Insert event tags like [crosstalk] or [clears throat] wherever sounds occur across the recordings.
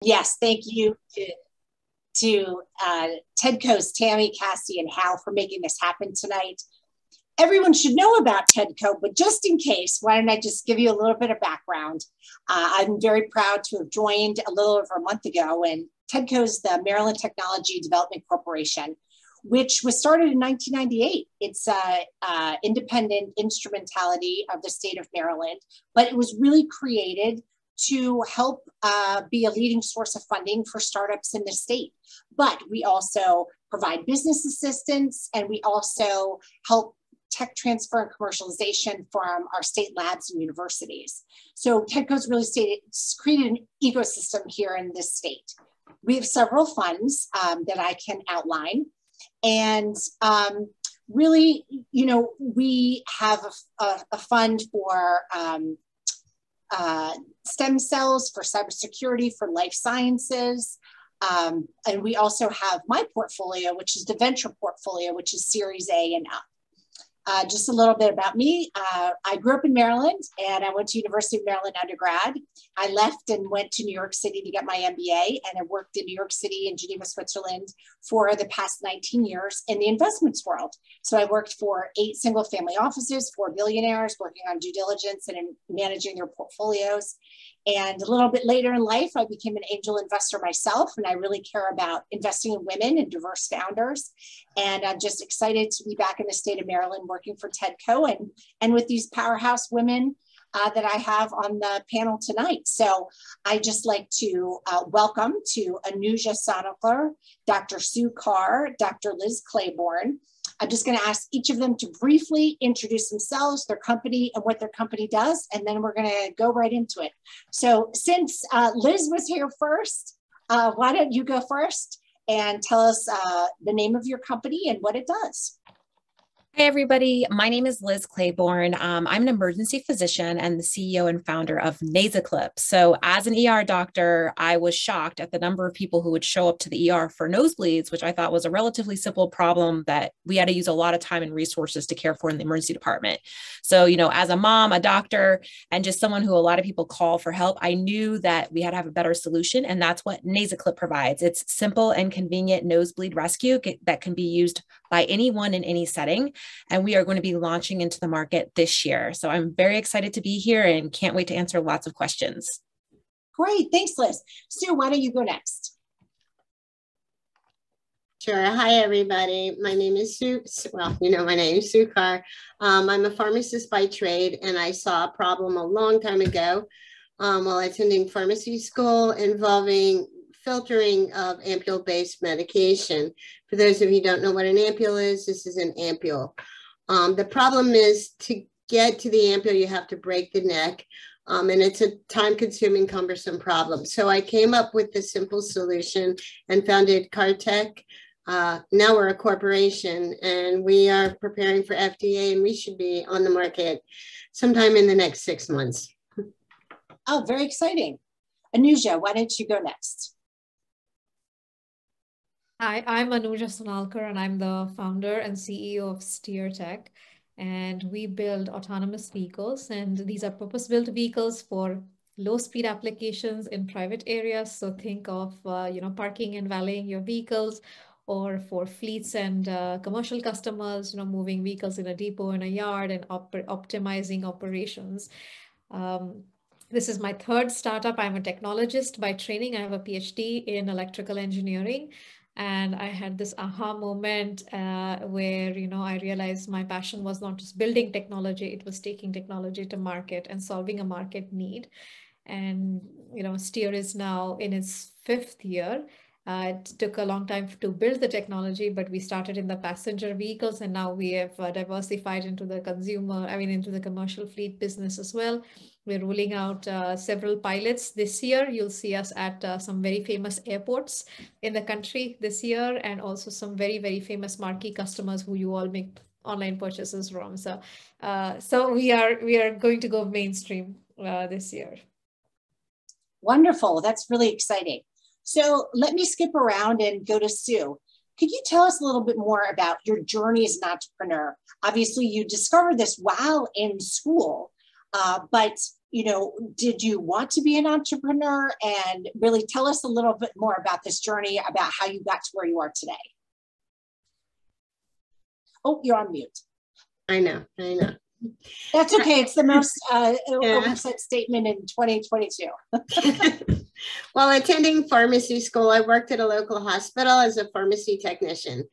Yes, thank you to, to uh, TEDCO's Tammy, Cassie, and Hal for making this happen tonight. Everyone should know about TEDCO, but just in case, why don't I just give you a little bit of background? Uh, I'm very proud to have joined a little over a month ago, and TEDCO is the Maryland Technology Development Corporation, which was started in 1998. It's an independent instrumentality of the state of Maryland, but it was really created to help uh, be a leading source of funding for startups in the state. But we also provide business assistance and we also help tech transfer and commercialization from our state labs and universities. So TEDCO's really stated, created an ecosystem here in this state. We have several funds um, that I can outline. And um, really, you know, we have a, a, a fund for um, uh, stem cells, for cybersecurity, for life sciences. Um, and we also have my portfolio, which is the venture portfolio, which is Series A and up. Uh, just a little bit about me. Uh, I grew up in Maryland and I went to University of Maryland undergrad. I left and went to New York City to get my MBA and I worked in New York City and Geneva, Switzerland for the past 19 years in the investments world. So I worked for eight single family offices for billionaires working on due diligence and managing their portfolios. And a little bit later in life, I became an angel investor myself, and I really care about investing in women and diverse founders. And I'm just excited to be back in the state of Maryland working for TEDCO and, and with these powerhouse women uh, that I have on the panel tonight. So I just like to uh, welcome to Anuja Sonalker, Dr. Sue Carr, Dr. Liz Clayborne, I'm just going to ask each of them to briefly introduce themselves, their company, and what their company does, and then we're going to go right into it. So, since uh, Liz was here first, uh, why don't you go first and tell us uh, the name of your company and what it does? Hey, everybody. My name is Liz Clayborne. Um, I'm an emergency physician and the CEO and founder of Nasaclip. So, as an ER doctor, I was shocked at the number of people who would show up to the ER for nosebleeds, which I thought was a relatively simple problem that we had to use a lot of time and resources to care for in the emergency department. So, you know, as a mom, a doctor, and just someone who a lot of people call for help, I knew that we had to have a better solution. And that's what Nasaclip provides. It's simple and convenient nosebleed rescue that can be used by anyone in any setting. And we are going to be launching into the market this year. So I'm very excited to be here and can't wait to answer lots of questions. Great. Thanks, Liz. Sue, why don't you go next? Sure. Hi, everybody. My name is Sue. Well, you know my name, Sue Carr. Um, I'm a pharmacist by trade, and I saw a problem a long time ago um, while attending pharmacy school involving filtering of ampule-based medication. For those of you who don't know what an ampule is, this is an ampule. Um, the problem is to get to the ampule, you have to break the neck. Um, and it's a time consuming, cumbersome problem. So I came up with the simple solution and founded CarrTech. Uh, now we're a corporation and we are preparing for FDA and we should be on the market sometime in the next six months. Oh, very exciting. Anuja, why don't you go next? Hi, I'm Anuja Sonalker, and I'm the founder and CEO of STEER Tech. And we build autonomous vehicles, and these are purpose-built vehicles for low-speed applications in private areas. So think of uh, you know parking and valeting your vehicles, or for fleets and uh, commercial customers, you know moving vehicles in a depot in a yard and op optimizing operations. Um, this is my third startup. I'm a technologist by training. I have a PhD in electrical engineering and i had this aha moment uh, where you know i realized my passion was not just building technology it was taking technology to market and solving a market need and you know steer is now in its fifth year uh, it took a long time to build the technology, but we started in the passenger vehicles and now we have uh, diversified into the consumer, I mean, into the commercial fleet business as well. We're rolling out uh, several pilots this year. You'll see us at uh, some very famous airports in the country this year and also some very, very famous marquee customers who you all make online purchases from. So, uh, so we are we are going to go mainstream uh, this year. Wonderful. That's really exciting. So let me skip around and go to Sue. Could you tell us a little bit more about your journey as an entrepreneur? Obviously, you discovered this while in school, uh, but you know, did you want to be an entrepreneur? And really tell us a little bit more about this journey, about how you got to where you are today. Oh, you're on mute. I know, I know. That's okay. It's the most uh, [laughs] yeah. oversight statement in 2022. [laughs] [laughs] While attending pharmacy school, I worked at a local hospital as a pharmacy technician.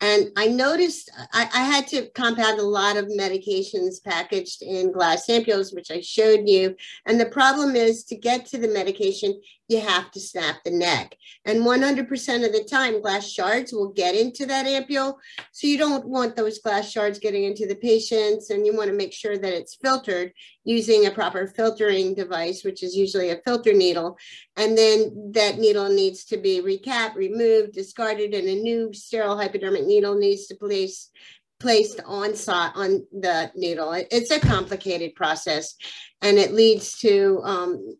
And I noticed I, I, had to compound a lot of medications packaged in glass ampules, which I showed you. And the problem is to get to the medication, you have to snap the neck. And 100% of the time, glass shards will get into that ampule. So you don't want those glass shards getting into the patients, and you want to make sure that it's filtered using a proper filtering device, which is usually a filter needle. And then that needle needs to be recapped, removed, discarded, and a new sterile hypodermic needle needs to place placed on on the needle. It's a complicated process, and it leads to um,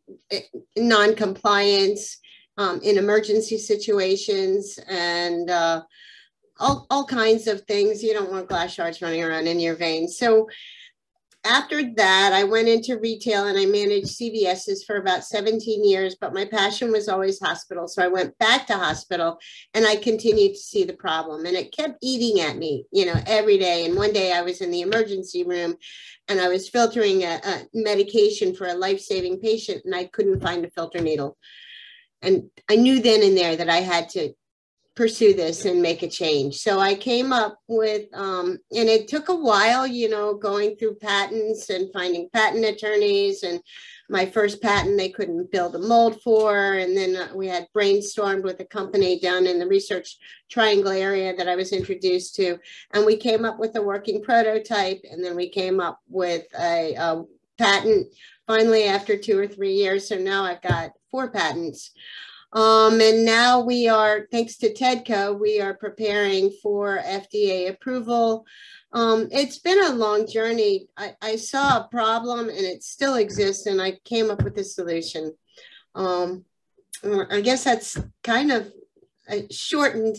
non-compliance um, in emergency situations and uh, all, all kinds of things. You don't want glass shards running around in your veins. So after that, I went into retail and I managed CVS's for about 17 years, but my passion was always hospital. So I went back to hospital and I continued to see the problem and it kept eating at me, you know, every day. And one day I was in the emergency room and I was filtering a, a medication for a life-saving patient and I couldn't find a filter needle. And I knew then and there that I had to pursue this and make a change. So I came up with, um, and it took a while, you know, going through patents and finding patent attorneys. And my first patent, they couldn't build a mold for. And then uh, we had brainstormed with a company down in the research triangle area that I was introduced to. And we came up with a working prototype. And then we came up with a, a patent finally after two or three years. So now I've got four patents. Um, and now we are, thanks to TEDCO, we are preparing for FDA approval. Um, it's been a long journey. I, I, saw a problem and it still exists, and I came up with a solution. Um, I guess that's kind of a shortened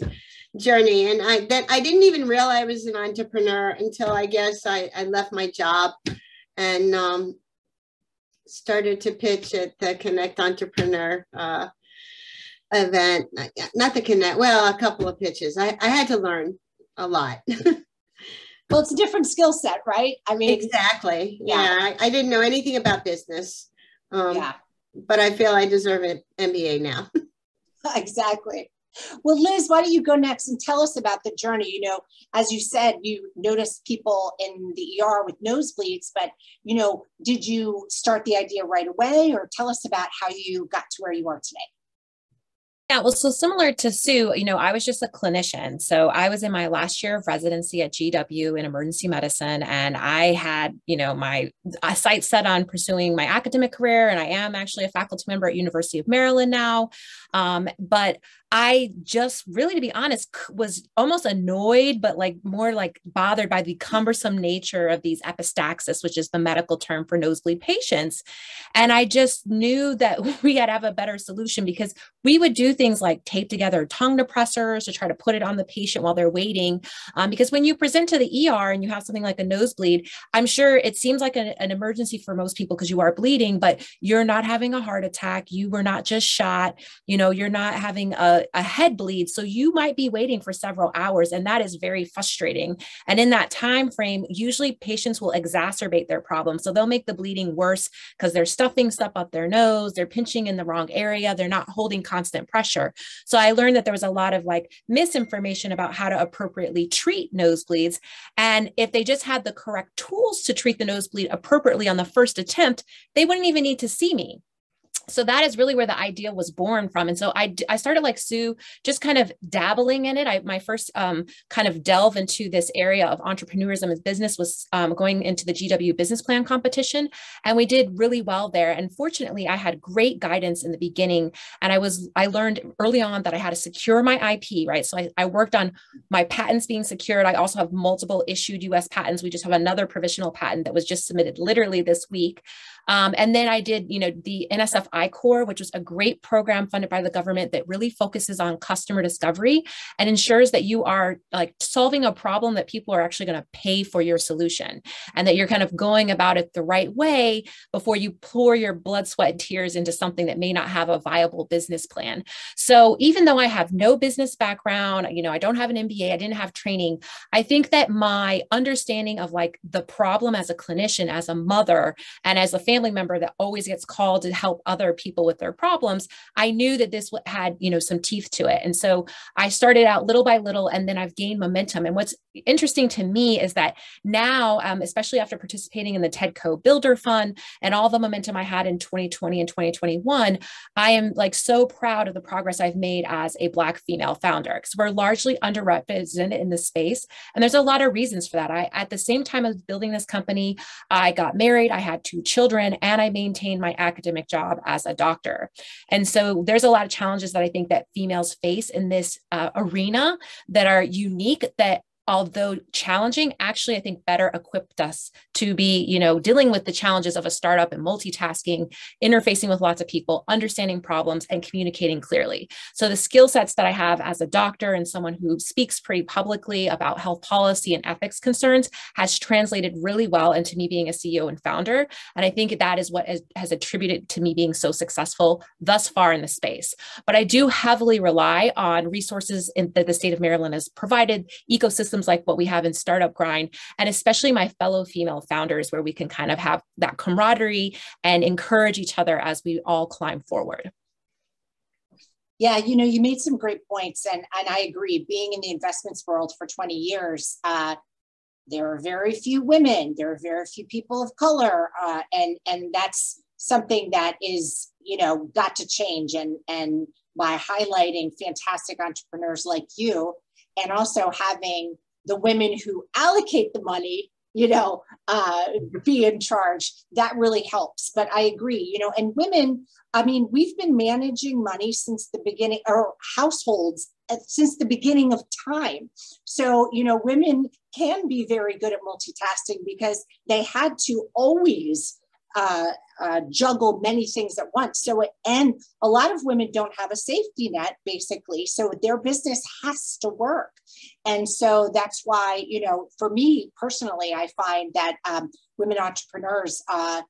journey. And I that I didn't even realize I was an entrepreneur until I guess I, I left my job and um, started to pitch at the Connect Entrepreneur uh, event, not the connect, well, a couple of pitches. I, I had to learn a lot. [laughs] well, it's a different skill set, right? I mean, exactly. Yeah. yeah I, I, didn't know anything about business. Um, yeah. But I feel I deserve an MBA now. [laughs] [laughs] exactly. Well, Liz, why don't you go next and tell us about the journey? You know, as you said, you noticed people in the ER with nosebleeds, but, you know, did you start the idea right away or tell us about how you got to where you are today? Yeah, well, so similar to Sue, you know, I was just a clinician. So I was in my last year of residency at GW in emergency medicine, and I had, you know, my sight set on pursuing my academic career, and I am actually a faculty member at University of Maryland now. Um, but I just really, to be honest, was almost annoyed, but like more like bothered by the cumbersome nature of these epistaxis, which is the medical term for nosebleed patients. And I just knew that [laughs] we had to have a better solution because we would do things like tape together tongue depressors to try to put it on the patient while they're waiting. Um, because when you present to the ER and you have something like a nosebleed, I'm sure it seems like a, an emergency for most people because you are bleeding, but you're not having a heart attack. You were not just shot. You know, you're not having a, a head bleed. So you might be waiting for several hours, and that is very frustrating. And in that time frame, usually patients will exacerbate their problem. So they'll make the bleeding worse because they're stuffing stuff up their nose, they're pinching in the wrong area, they're not holding constant pressure. So I learned that there was a lot of like misinformation about how to appropriately treat nosebleeds. And if they just had the correct tools to treat the nosebleed appropriately on the first attempt, they wouldn't even need to see me so that is really where the idea was born from. And so i i started like sue just kind of dabbling in it. I my first um, kind of delve into this area of entrepreneurism and business was um, going into the gw business plan competition. And we did really well there. And fortunately i had great guidance in the beginning. And i was i learned early on that i had to secure my ip right? So i, I worked on my patents being secured. I also have multiple issued us patents. We just have another provisional patent that was just submitted literally this week um, and then I did, you know, the NSF I-Corps, which was a great program funded by the government that really focuses on customer discovery and ensures that you are like solving a problem that people are actually going to pay for your solution and that you're kind of going about it the right way before you pour your blood, sweat, and tears into something that may not have a viable business plan. So even though I have no business background, you know, I don't have an MBA, I didn't have training, I think that my understanding of like the problem as a clinician, as a mother, and as a family member that always gets called to help other people with their problems, I knew that this had, you know, some teeth to it. And so I started out little by little, and then I've gained momentum. And what's interesting to me is that now, um, especially after participating in the TEDCO Builder Fund and all the momentum I had in 2020 and 2021, I am like so proud of the progress I've made as a Black female founder because we're largely underrepresented in this space. And there's a lot of reasons for that. I, at the same time as building this company, I got married, I had two children, and I maintained my academic job as a doctor. And so there's a lot of challenges that I think that females face in this uh, arena that are unique that although challenging, actually, I think better equipped us to be, you know, dealing with the challenges of a startup and multitasking, interfacing with lots of people, understanding problems, and communicating clearly. So the skill sets that I have as a doctor and someone who speaks pretty publicly about health policy and ethics concerns has translated really well into me being a CEO and founder. And I think that is what has attributed to me being so successful thus far in the space. But I do heavily rely on resources in, that the state of Maryland has provided, ecosystem systems like what we have in Startup Grind, and especially my fellow female founders, where we can kind of have that camaraderie and encourage each other as we all climb forward. Yeah, you know, you made some great points, and and I agree. Being in the investments world for 20 years, uh, there are very few women. There are very few people of color, uh, and and that's something that is you know got to change. And and by highlighting fantastic entrepreneurs like you, and also having the women who allocate the money you know uh, be in charge that really helps. But i agree you know and women i mean we've been managing money since the beginning or households uh, since the beginning of time. So you know women can be very good at multitasking because they had to always uh, uh, juggle many things at once. So, and a lot of women don't have a safety net, basically. So their business has to work. And so that's why, you know, for me personally, I find that um, women entrepreneurs, uh,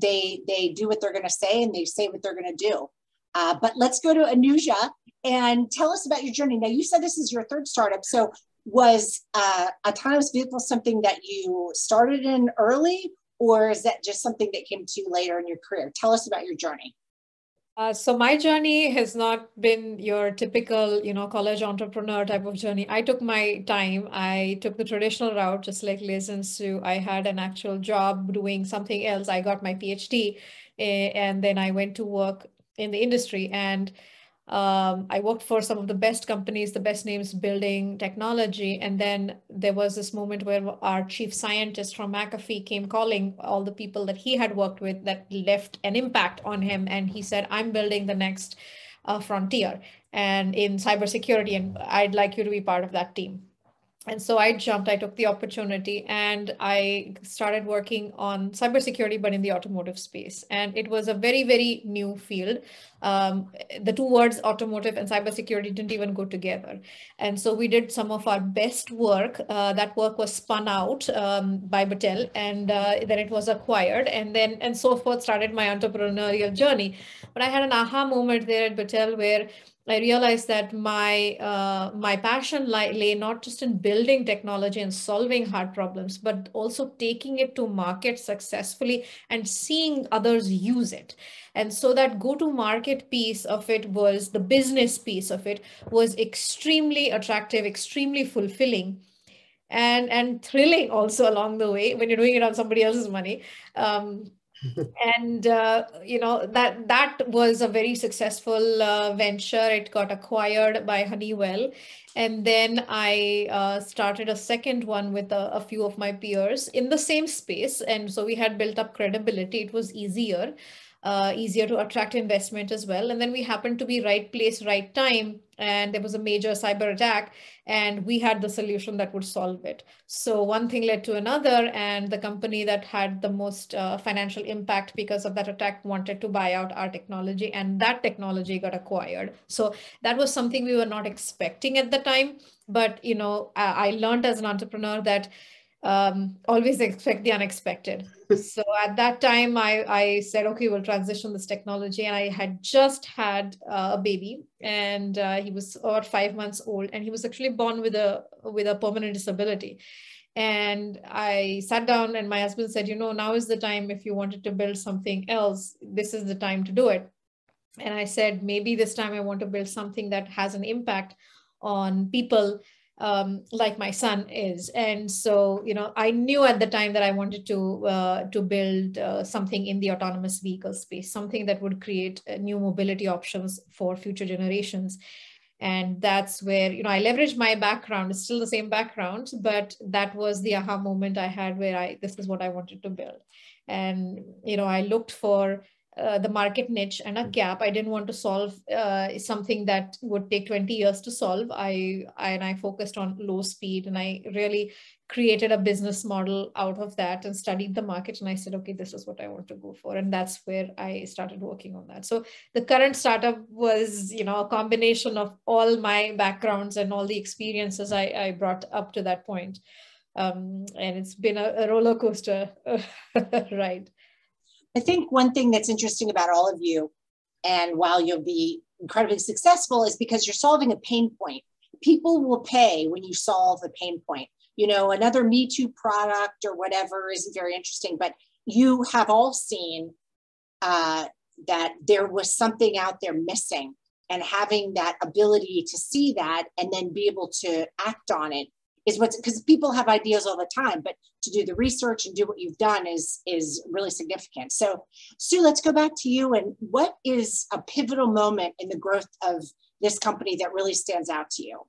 they they do what they're going to say and they say what they're going to do. Uh, but let's go to Anuja and tell us about your journey. Now, you said this is your third startup. So was uh, autonomous vehicle something that you started in early or is that just something that came to you later in your career? Tell us about your journey. Uh, so my journey has not been your typical, you know, college entrepreneur type of journey. I took my time. I took the traditional route, just like Liz and Sue. I had an actual job doing something else. I got my PhD, eh, and then I went to work in the industry. And um, I worked for some of the best companies, the best names building technology. And then there was this moment where our chief scientist from McAfee came calling all the people that he had worked with that left an impact on him. And he said, I'm building the next uh, frontier and in cybersecurity, and I'd like you to be part of that team and so I jumped, I took the opportunity and I started working on cybersecurity, but in the automotive space. And it was a very, very new field. Um, the two words automotive and cybersecurity didn't even go together. And so we did some of our best work. Uh, that work was spun out um, by Battelle and uh, then it was acquired and then and so forth started my entrepreneurial journey. But I had an aha moment there at Battelle where I realized that my uh, my passion lay, lay not just in building technology and solving hard problems, but also taking it to market successfully and seeing others use it. And so that go-to-market piece of it was the business piece of it was extremely attractive, extremely fulfilling and and thrilling also along the way when you're doing it on somebody else's money um, and uh, you know that that was a very successful uh, venture. It got acquired by honeywell. And then i uh, started a second one with a, a, few of my peers in the same space. And so we had built up credibility. It was easier uh, easier to attract investment as well. And then we happened to be right place, right time, and there was a major cyber attack, and we had the solution that would solve it. So one thing led to another, and the company that had the most uh, financial impact because of that attack wanted to buy out our technology, and that technology got acquired. So that was something we were not expecting at the time. But you know, I, I learned as an entrepreneur that um, always expect the unexpected. [laughs] so at that time, I, I said, okay, we'll transition this technology. And I had just had uh, a baby and uh, he was about five months old and he was actually born with a, with a permanent disability. And I sat down and my husband said, you know, now is the time if you wanted to build something else, this is the time to do it. And I said, maybe this time I want to build something that has an impact on people um, like my son is. And so, you know, I knew at the time that I wanted to uh, to build uh, something in the autonomous vehicle space, something that would create uh, new mobility options for future generations. And that's where, you know, I leveraged my background, it's still the same background, but that was the aha moment I had where I, this is what I wanted to build. And, you know, I looked for uh, the market niche and a gap. I didn't want to solve uh, something that would take 20 years to solve. I, I, and I focused on low speed and I really created a business model out of that and studied the market. And I said, okay, this is what I want to go for. And that's where I started working on that. So the current startup was, you know, a combination of all my backgrounds and all the experiences I, I brought up to that point. Um, and it's been a, a roller coaster [laughs] ride. I think one thing that's interesting about all of you, and while you'll be incredibly successful, is because you're solving a pain point. People will pay when you solve a pain point. You know, another Me Too product or whatever isn't very interesting, but you have all seen uh, that there was something out there missing and having that ability to see that and then be able to act on it is what's because people have ideas all the time but to do the research and do what you've done is is really significant. So sue let's go back to you and what is a pivotal moment in the growth of this company that really stands out to you?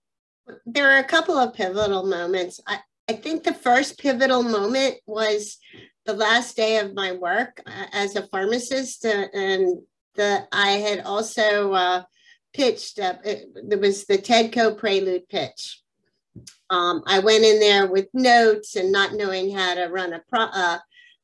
There are a couple of pivotal moments. I, I think the first pivotal moment was the last day of my work uh, as a pharmacist uh, and the i had also uh, pitched up it, there was the tedco prelude pitch um, I went in there with notes and not knowing how to run a, pro- uh,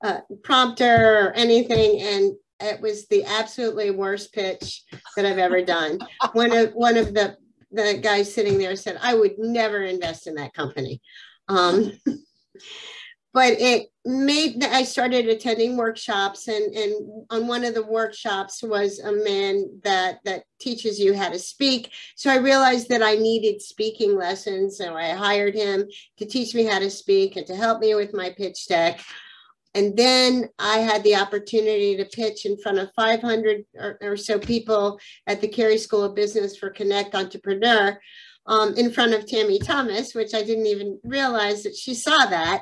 uh, prompter or anything, and it was the absolutely worst pitch that I've ever done. [laughs] one of one of the the guys sitting there said, "I would never invest in that company." Um, [laughs] but it made that i started attending workshops and and on one of the workshops was a man that that teaches you how to speak. So i realized that i needed speaking lessons so i hired him to teach me how to speak and to help me with my pitch deck. And then i had the opportunity to pitch in front of 500 or, or so people at the carey school of business for connect entrepreneur um, in front of tammy thomas which i didn't even realize that she saw that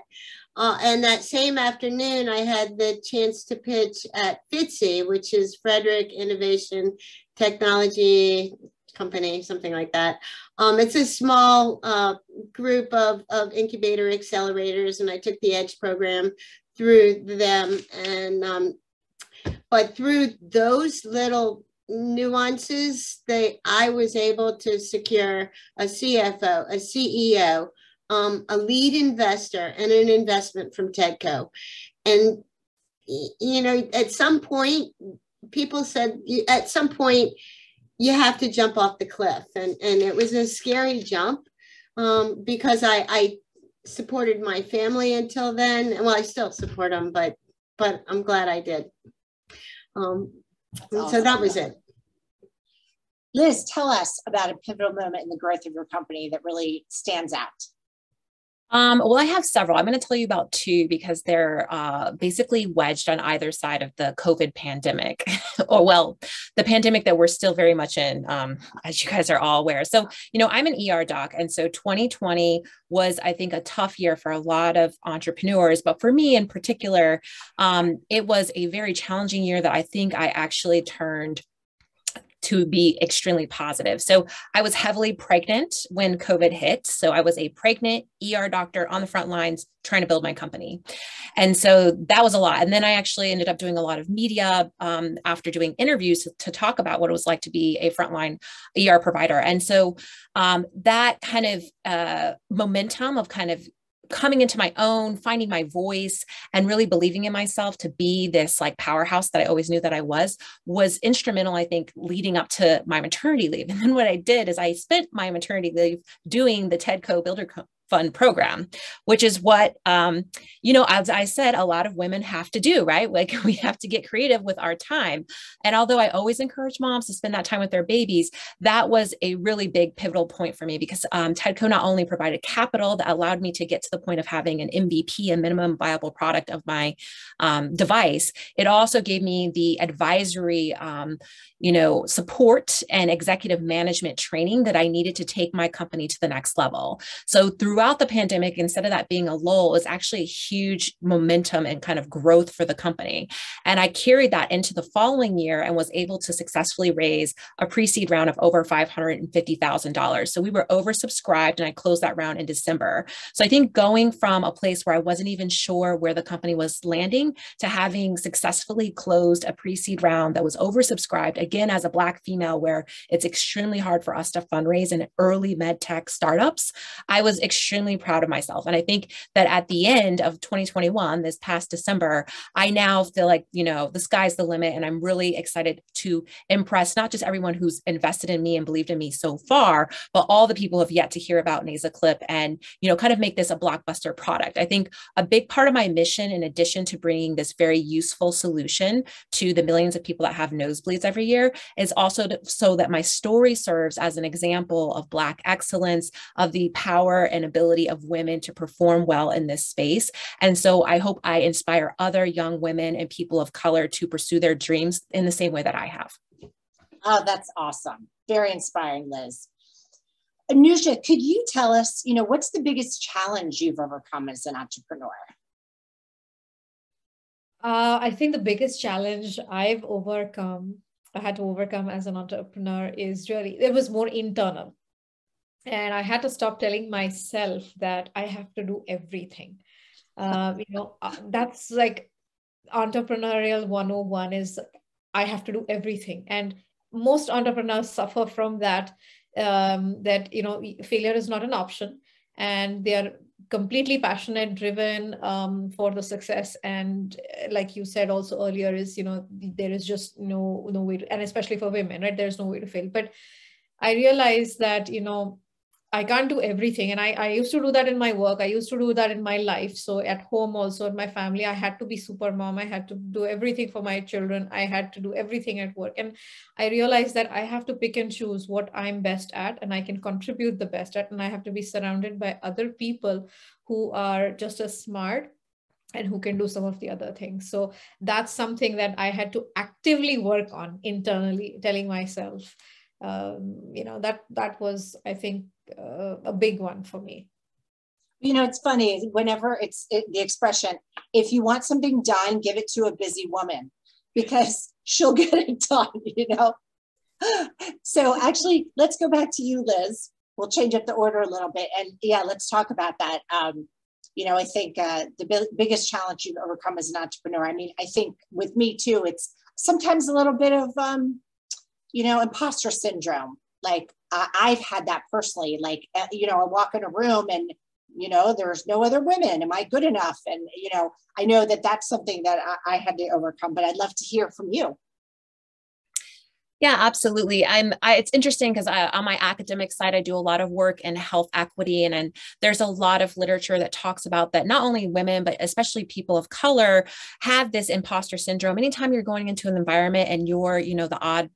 uh, and that same afternoon, I had the chance to pitch at FITCI, which is Frederick Innovation Technology Company, something like that. Um, it's a small uh, group of, of incubator accelerators, and I took the EDGE program through them. And um, but through those little nuances, they I was able to secure a CFO, a CEO, um, a lead investor and an investment from Tedco. And, you know, at some point, people said, at some point, you have to jump off the cliff. And, and it was a scary jump um, because I, I supported my family until then. Well, I still support them, but but I'm glad I did. Um, awesome. So that was it. Liz, tell us about a pivotal moment in the growth of your company that really stands out. Um, well, I have several. I'm going to tell you about two because they're uh, basically wedged on either side of the COVID pandemic, [laughs] or well, the pandemic that we're still very much in, um, as you guys are all aware. So, you know, I'm an ER doc, and so 2020 was, I think, a tough year for a lot of entrepreneurs. But for me in particular, um, it was a very challenging year that I think I actually turned to be extremely positive. So I was heavily pregnant when COVID hit. So I was a pregnant ER doctor on the front lines trying to build my company. And so that was a lot. And then I actually ended up doing a lot of media um, after doing interviews to talk about what it was like to be a frontline ER provider. And so um, that kind of uh, momentum of kind of coming into my own, finding my voice, and really believing in myself to be this like powerhouse that I always knew that I was, was instrumental, I think, leading up to my maternity leave. [laughs] And then what I did is I spent my maternity leave doing the TEDCO Builder fund program, which is what, um, you know, as I said, a lot of women have to do, right? Like [laughs] we have to get creative with our time. And although I always encourage moms to spend that time with their babies, that was a really big pivotal point for me because um, TEDCO not only provided capital that allowed me to get to the point of having an MVP, a minimum viable product of my um, device, it also gave me the advisory, um, you know, support and executive management training that I needed to take my company to the next level. So throughout the pandemic, instead of that being a lull, is actually a huge momentum and kind of growth for the company. And I carried that into the following year and was able to successfully raise a pre-seed round of over $550,000. So we were oversubscribed and I closed that round in December. So I think going from a place where I wasn't even sure where the company was landing to having successfully closed a pre-seed round that was oversubscribed again as a black female where it's extremely hard for us to fundraise in early med tech startups i was extremely proud of myself. And i think that at the end of 2021 this past december i now feel like you know the sky's the limit and i'm really excited to impress not just everyone who's invested in me and believed in me so far but all the people who have yet to hear about nasaclip and you know kind of make this a blockbuster product. I think a big part of my mission in addition to bringing this very useful solution to the millions of people that have nosebleeds every year is also to, so that my story serves as an example of Black excellence, of the power and ability of women to perform well in this space. And so I hope I inspire other young women and people of color to pursue their dreams in the same way that I have. Oh, that's awesome. Very inspiring, Liz. Anusha, could you tell us, you know, what's the biggest challenge you've overcome as an entrepreneur? Uh, I think the biggest challenge I've overcome I had to overcome as an entrepreneur is really, it was more internal. And I had to stop telling myself that I have to do everything. Uh, you know, uh, that's like entrepreneurial 101 is I have to do everything. And most entrepreneurs suffer from that, um, that, you know, failure is not an option and they are completely passionate driven um, for the success and uh, like you said also earlier is you know there is just no no way to, and especially for women right there's no way to fail but i realized that you know I can't do everything. And I, I used to do that in my work. I used to do that in my life. So at home also in my family, I had to be super mom. I had to do everything for my children. I had to do everything at work. And I realized that I have to pick and choose what I'm best at and I can contribute the best at. And I have to be surrounded by other people who are just as smart and who can do some of the other things. So that's something that I had to actively work on internally, telling myself, um, you know, that that was, I think, uh, a big one for me. You know, it's funny whenever it's it, the expression, if you want something done, give it to a busy woman because [laughs] she'll get it done, you know? So actually, let's go back to you, Liz. We'll change up the order a little bit. And yeah, let's talk about that. Um, you know, I think uh, the b- biggest challenge you've overcome as an entrepreneur. I mean, I think with me too, it's sometimes a little bit of, um, you know, imposter syndrome. Like I've had that personally. Like, uh, you know, I walk in a room and, you know, there's no other women. Am I good enough? And, you know, I know that that's something that I, I had to overcome, but I'd love to hear from you. Yeah, absolutely. I'm. I, it's interesting because on my academic side, I do a lot of work in health equity, and, and there's a lot of literature that talks about that. Not only women, but especially people of color have this imposter syndrome. Anytime you're going into an environment and you're, you know, the odd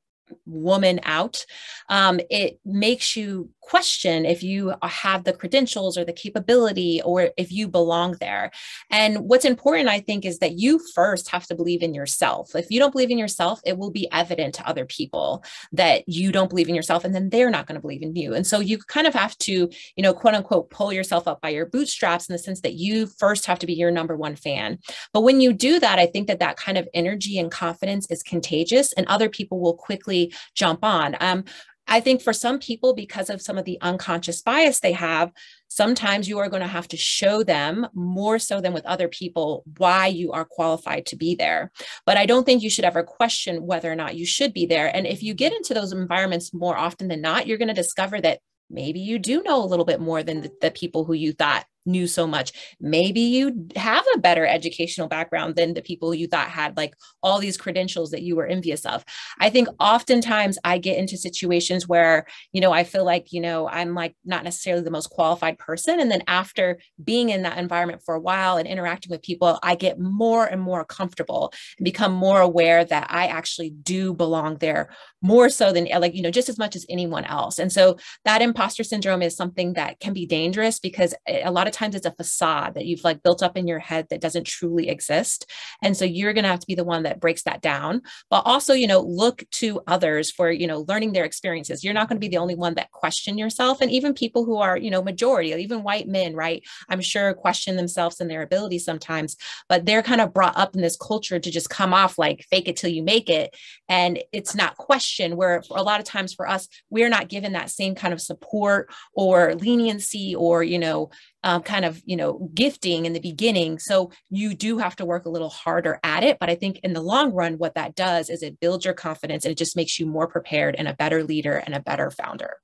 woman out um, it makes you question if you have the credentials or the capability or if you belong there. And what's important, I think, is that you first have to believe in yourself. If you don't believe in yourself, it will be evident to other people that you don't believe in yourself, and then they're not going to believe in you. And so you kind of have to, you know, quote unquote, pull yourself up by your bootstraps in the sense that you first have to be your number one fan. But when you do that, I think that that kind of energy and confidence is contagious, and other people will quickly jump on. Um, I think for some people, because of some of the unconscious bias they have, sometimes you are going to have to show them more so than with other people why you are qualified to be there. But I don't think you should ever question whether or not you should be there. And if you get into those environments more often than not, you're going to discover that maybe you do know a little bit more than the, the people who you thought knew so much. Maybe you have a better educational background than the people you thought had like all these credentials that you were envious of. I think oftentimes I get into situations where, you know, I feel like, you know, I'm like not necessarily the most qualified person. And then after being in that environment for a while and interacting with people, I get more and more comfortable and become more aware that I actually do belong there more so than like, you know, just as much as anyone else. And so that imposter syndrome is something that can be dangerous because a lot of times it's a facade that you've like built up in your head that doesn't truly exist. And so you're going to have to be the one that breaks that down. But also, you know, look to others for, you know, learning their experiences. You're not going to be the only one that question yourself. And even people who are, you know, majority, even white men, right? I'm sure question themselves and their abilities sometimes, but they're kind of brought up in this culture to just come off like fake it till you make it. And it's not question where a lot of times for us, we're not given that same kind of support or leniency or, you know, um, kind of you know gifting in the beginning. So you do have to work a little harder at it. But i think in the long run what that does is it builds your confidence and it just makes you more prepared and a better leader and a better founder.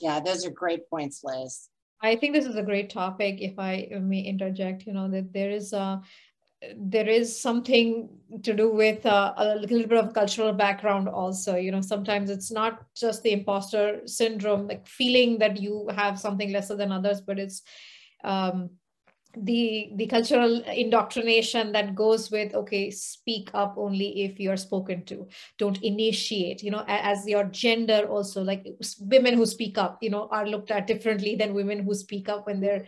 Yeah those are great points liz. I think this is a great topic if i may interject you know that there is a there is something to do with uh, a little bit of cultural background also. You know sometimes it's not just the imposter syndrome like feeling that you have something lesser than others but it's um, the the cultural indoctrination that goes with okay speak up only if you're spoken to. Don't initiate you know as your gender also like women who speak up you know are looked at differently than women who speak up when they're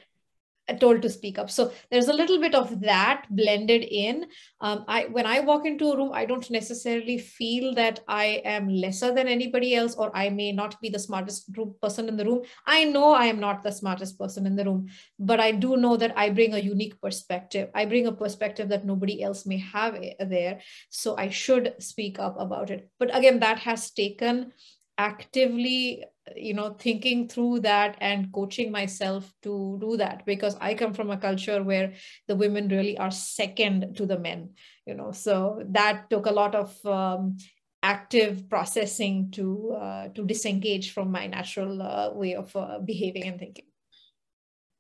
told to speak up. So there's a little bit of that blended in. Um, i when i walk into a room i don't necessarily feel that i am lesser than anybody else or i may not be the smartest person in the room. I know i am not the smartest person in the room but i do know that i bring a unique perspective. I bring a perspective that nobody else may have eh, there. So i should speak up about it. But again that has taken actively you know thinking through that and coaching myself to do that because i come from a culture where the women really are second to the men you know. So that took a lot of um, active processing to uh, to disengage from my natural uh, way of uh, behaving and thinking.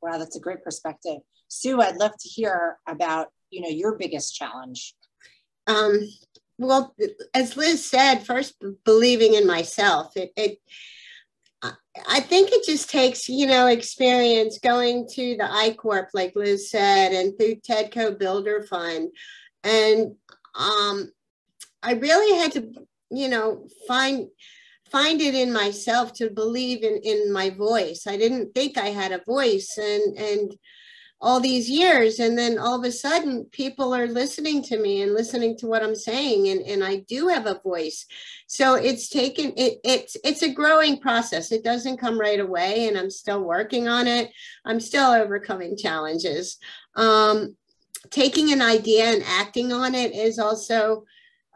Wow that's a great perspective. Sue i'd love to hear about you know your biggest challenge. Um, well as liz said first believing in myself it, it I think it just takes, you know, experience going to the I-Corps, like Liz said, and through TEDCO Builder Fund. And um, I really had to, you know, find find it in myself to believe in in my voice. I didn't think I had a voice, and and all these years and then all of a sudden people are listening to me and listening to what i'm saying and, and i do have a voice. So it's taken it, it's it's a growing process. It doesn't come right away and i'm still working on it. I'm still overcoming challenges. Um, taking an idea and acting on it is also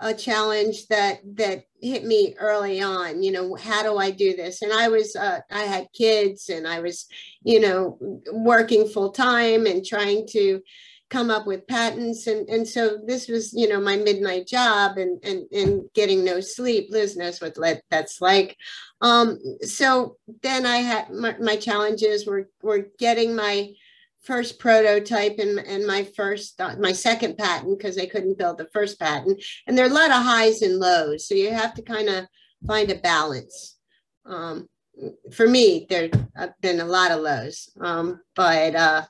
a challenge that that hit me early on you know how do i do this? And i was uh, i had kids and i was you know working full time and trying to come up with patents. And and so this was you know my midnight job and and and getting no sleep. Liz knows what that's like. Um so then i had my, my challenges were were getting my first prototype and, and my first uh, my second patent because I couldn't build the first patent. And there are a lot of highs and lows so you have to kind of find a balance. Um, for me there have been a lot of lows um, but uh,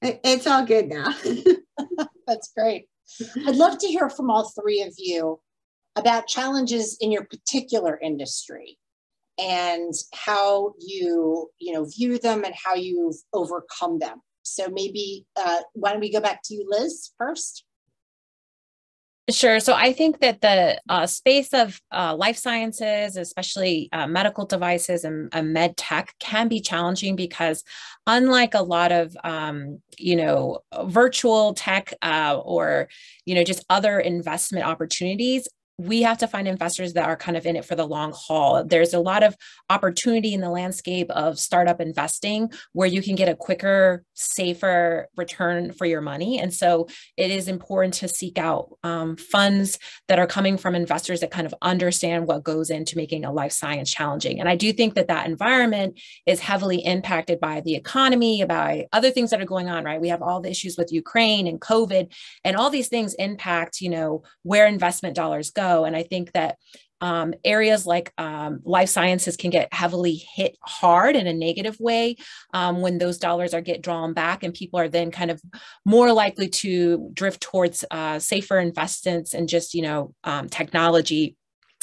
it, it's all good now. [laughs] That's great. I'd love to hear from all three of you about challenges in your particular industry and how you you know view them and how you've overcome them. So maybe uh, why don't we go back to you, Liz, first? Sure. So I think that the uh, space of uh, life sciences, especially uh, medical devices and, med tech, can be challenging because, unlike a lot of um, you know virtual tech uh, or you know just other investment opportunities, we have to find investors that are kind of in it for the long haul. There's a lot of opportunity in the landscape of startup investing where you can get a quicker, safer return for your money. And so it is important to seek out um, funds that are coming from investors that kind of understand what goes into making a life science challenging. And I do think that that environment is heavily impacted by the economy, by other things that are going on, right? We have all the issues with Ukraine and COVID, and all these things impact, you know, where investment dollars go and I think that um, areas like um, life sciences can get heavily hit hard in a negative way um, when those dollars are get drawn back and people are then kind of more likely to drift towards uh, safer investments and just you know um, technology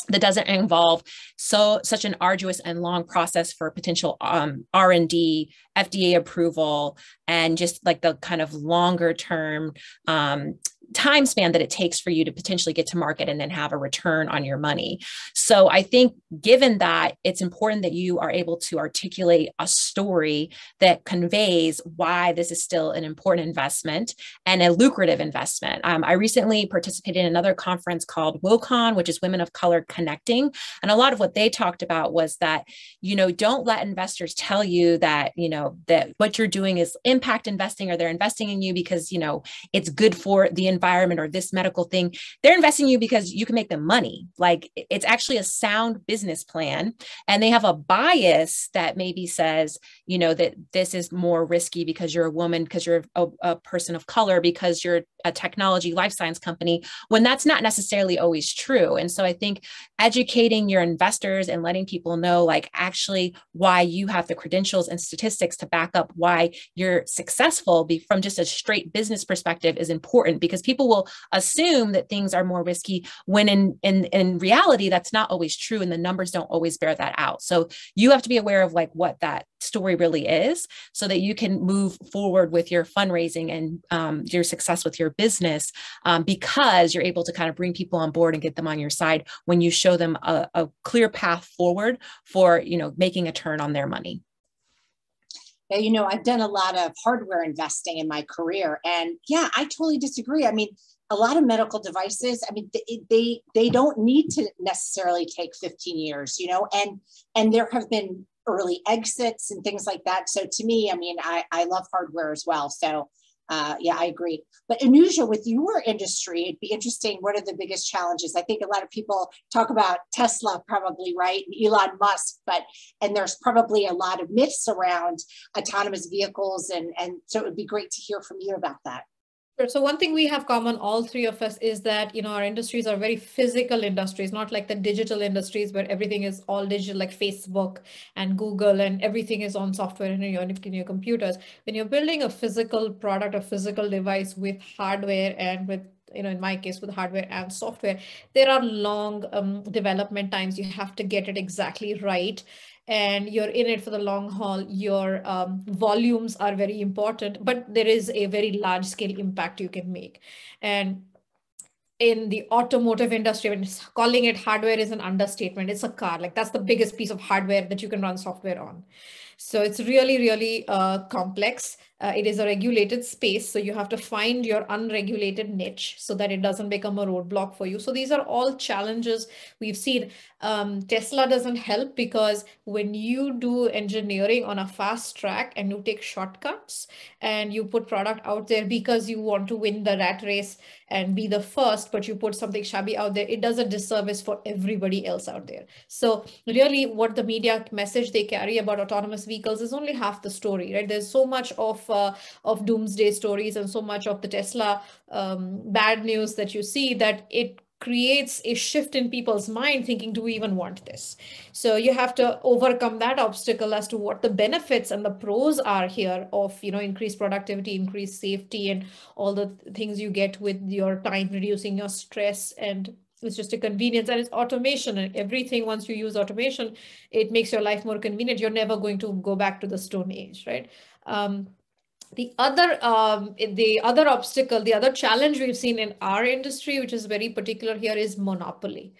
that doesn't involve so such an arduous and long process for potential um, r&d fda approval and just like the kind of longer term um, time span that it takes for you to potentially get to market and then have a return on your money. So I think given that it's important that you are able to articulate a story that conveys why this is still an important investment and a lucrative investment. Um, I recently participated in another conference called WOCON, which is Women of Color Connecting. And a lot of what they talked about was that, you know, don't let investors tell you that, you know, that what you're doing is impact investing or they're investing in you because, you know, it's good for the environment or this medical thing. They're investing in you because you can make them money. Like it's actually a sound business plan. And they have a bias that maybe says, you know, that this is more risky because you're a woman, because you're a, a person of color, because you're a technology life science company, when that's not necessarily always true. And so I think educating your investors and letting people know, like, actually, why you have the credentials and statistics to back up why you're successful be, from just a straight business perspective is important because people will assume that things are more risky when in, in, in reality, that's not always true. And the numbers don't always bear that out. So you have to be aware of like what that story really is so that you can move forward with your fundraising and um, your success with your business um, because you're able to kind of bring people on board and get them on your side when you show them a, a clear path forward for you know making a turn on their money you know, I've done a lot of hardware investing in my career, and yeah, I totally disagree. I mean, a lot of medical devices i mean they, they don't need to necessarily take 15 years you know and and there have been early exits and things like that so to me i mean i i love hardware as well so uh, yeah, I agree. But Anuja, with your industry, it'd be interesting. What are the biggest challenges? I think a lot of people talk about Tesla, probably right, and Elon Musk, but and there's probably a lot of myths around autonomous vehicles, and and so it would be great to hear from you about that. So one thing we have common, all three of us, is that you know our industries are very physical industries, not like the digital industries where everything is all digital, like Facebook and Google, and everything is on software in your in your computers. When you're building a physical product, a physical device with hardware and with you know in my case with hardware and software there are long um, development times you have to get it exactly right and you're in it for the long haul, your um, volumes are very important, but there is a very large scale impact you can make. And in the automotive industry, when calling it hardware is an understatement. It's a car, like that's the biggest piece of hardware that you can run software on. So it's really, really uh, complex. Uh, it is a regulated space. So you have to find your unregulated niche so that it doesn't become a roadblock for you. So these are all challenges we've seen. Um, Tesla doesn't help because when you do engineering on a fast track and you take shortcuts and you put product out there because you want to win the rat race and be the first, but you put something shabby out there, it does a disservice for everybody else out there. So really what the media message they carry about autonomous vehicles is only half the story, right? There's so much of, uh, of doomsday stories and so much of the Tesla um, bad news that you see that it creates a shift in people's mind thinking do we even want this? So you have to overcome that obstacle as to what the benefits and the pros are here of you know increased productivity increased safety and all the things you get with your time reducing your stress and it's just a convenience and it's automation and everything once you use automation it makes your life more convenient. You're never going to go back to the stone age right? Um, the other um, the other obstacle the other challenge we've seen in our industry which is very particular here is monopoly.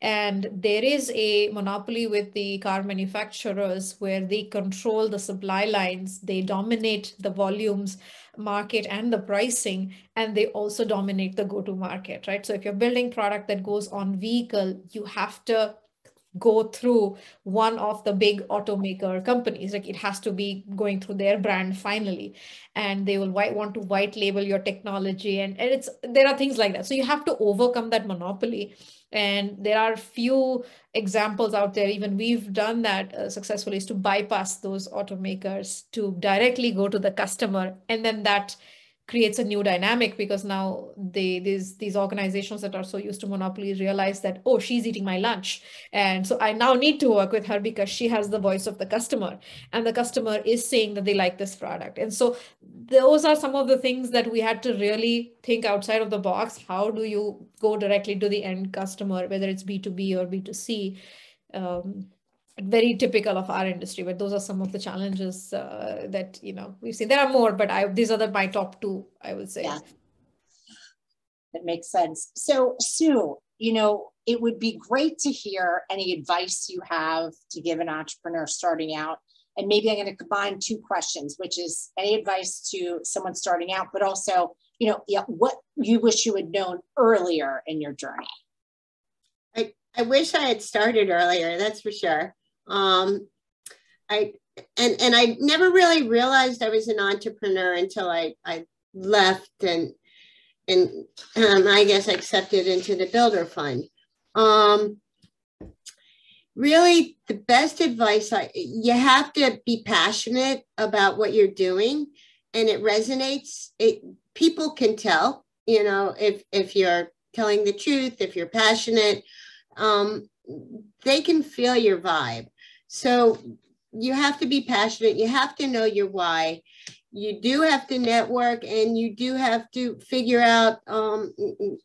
And there is a monopoly with the car manufacturers where they control the supply lines they dominate the volumes market and the pricing and they also dominate the go to market right? So if you're building product that goes on vehicle you have to go through one of the big automaker companies like it has to be going through their brand finally. And they will white, want to white label your technology and, and it's there are things like that. So you have to overcome that monopoly. And there are few examples out there. Even we've done that uh, successfully is to bypass those automakers to directly go to the customer and then that creates a new dynamic because now they these these organizations that are so used to monopoly realize that oh she's eating my lunch. And so i now need to work with her because she has the voice of the customer. And the customer is saying that they like this product. And so those are some of the things that we had to really think outside of the box. How do you go directly to the end customer whether it's b2b or b2c um, very typical of our industry but those are some of the challenges uh, that you know we've seen. There are more but i these are the my top two i would say. Yeah. that makes sense. So sue you know it would be great to hear any advice you have to give an entrepreneur starting out. And maybe i'm going to combine two questions which is any advice to someone starting out but also you know yeah, what you wish you had known earlier in your journey. I, I wish I had started earlier, that's for sure. Um, I and and I never really realized I was an entrepreneur until I I left and and um, I guess accepted into the Builder Fund. Um, really, the best advice I you have to be passionate about what you're doing, and it resonates. It people can tell, you know, if if you're telling the truth, if you're passionate, um, they can feel your vibe. So you have to be passionate. You have to know your why. You do have to network, and you do have to figure out um,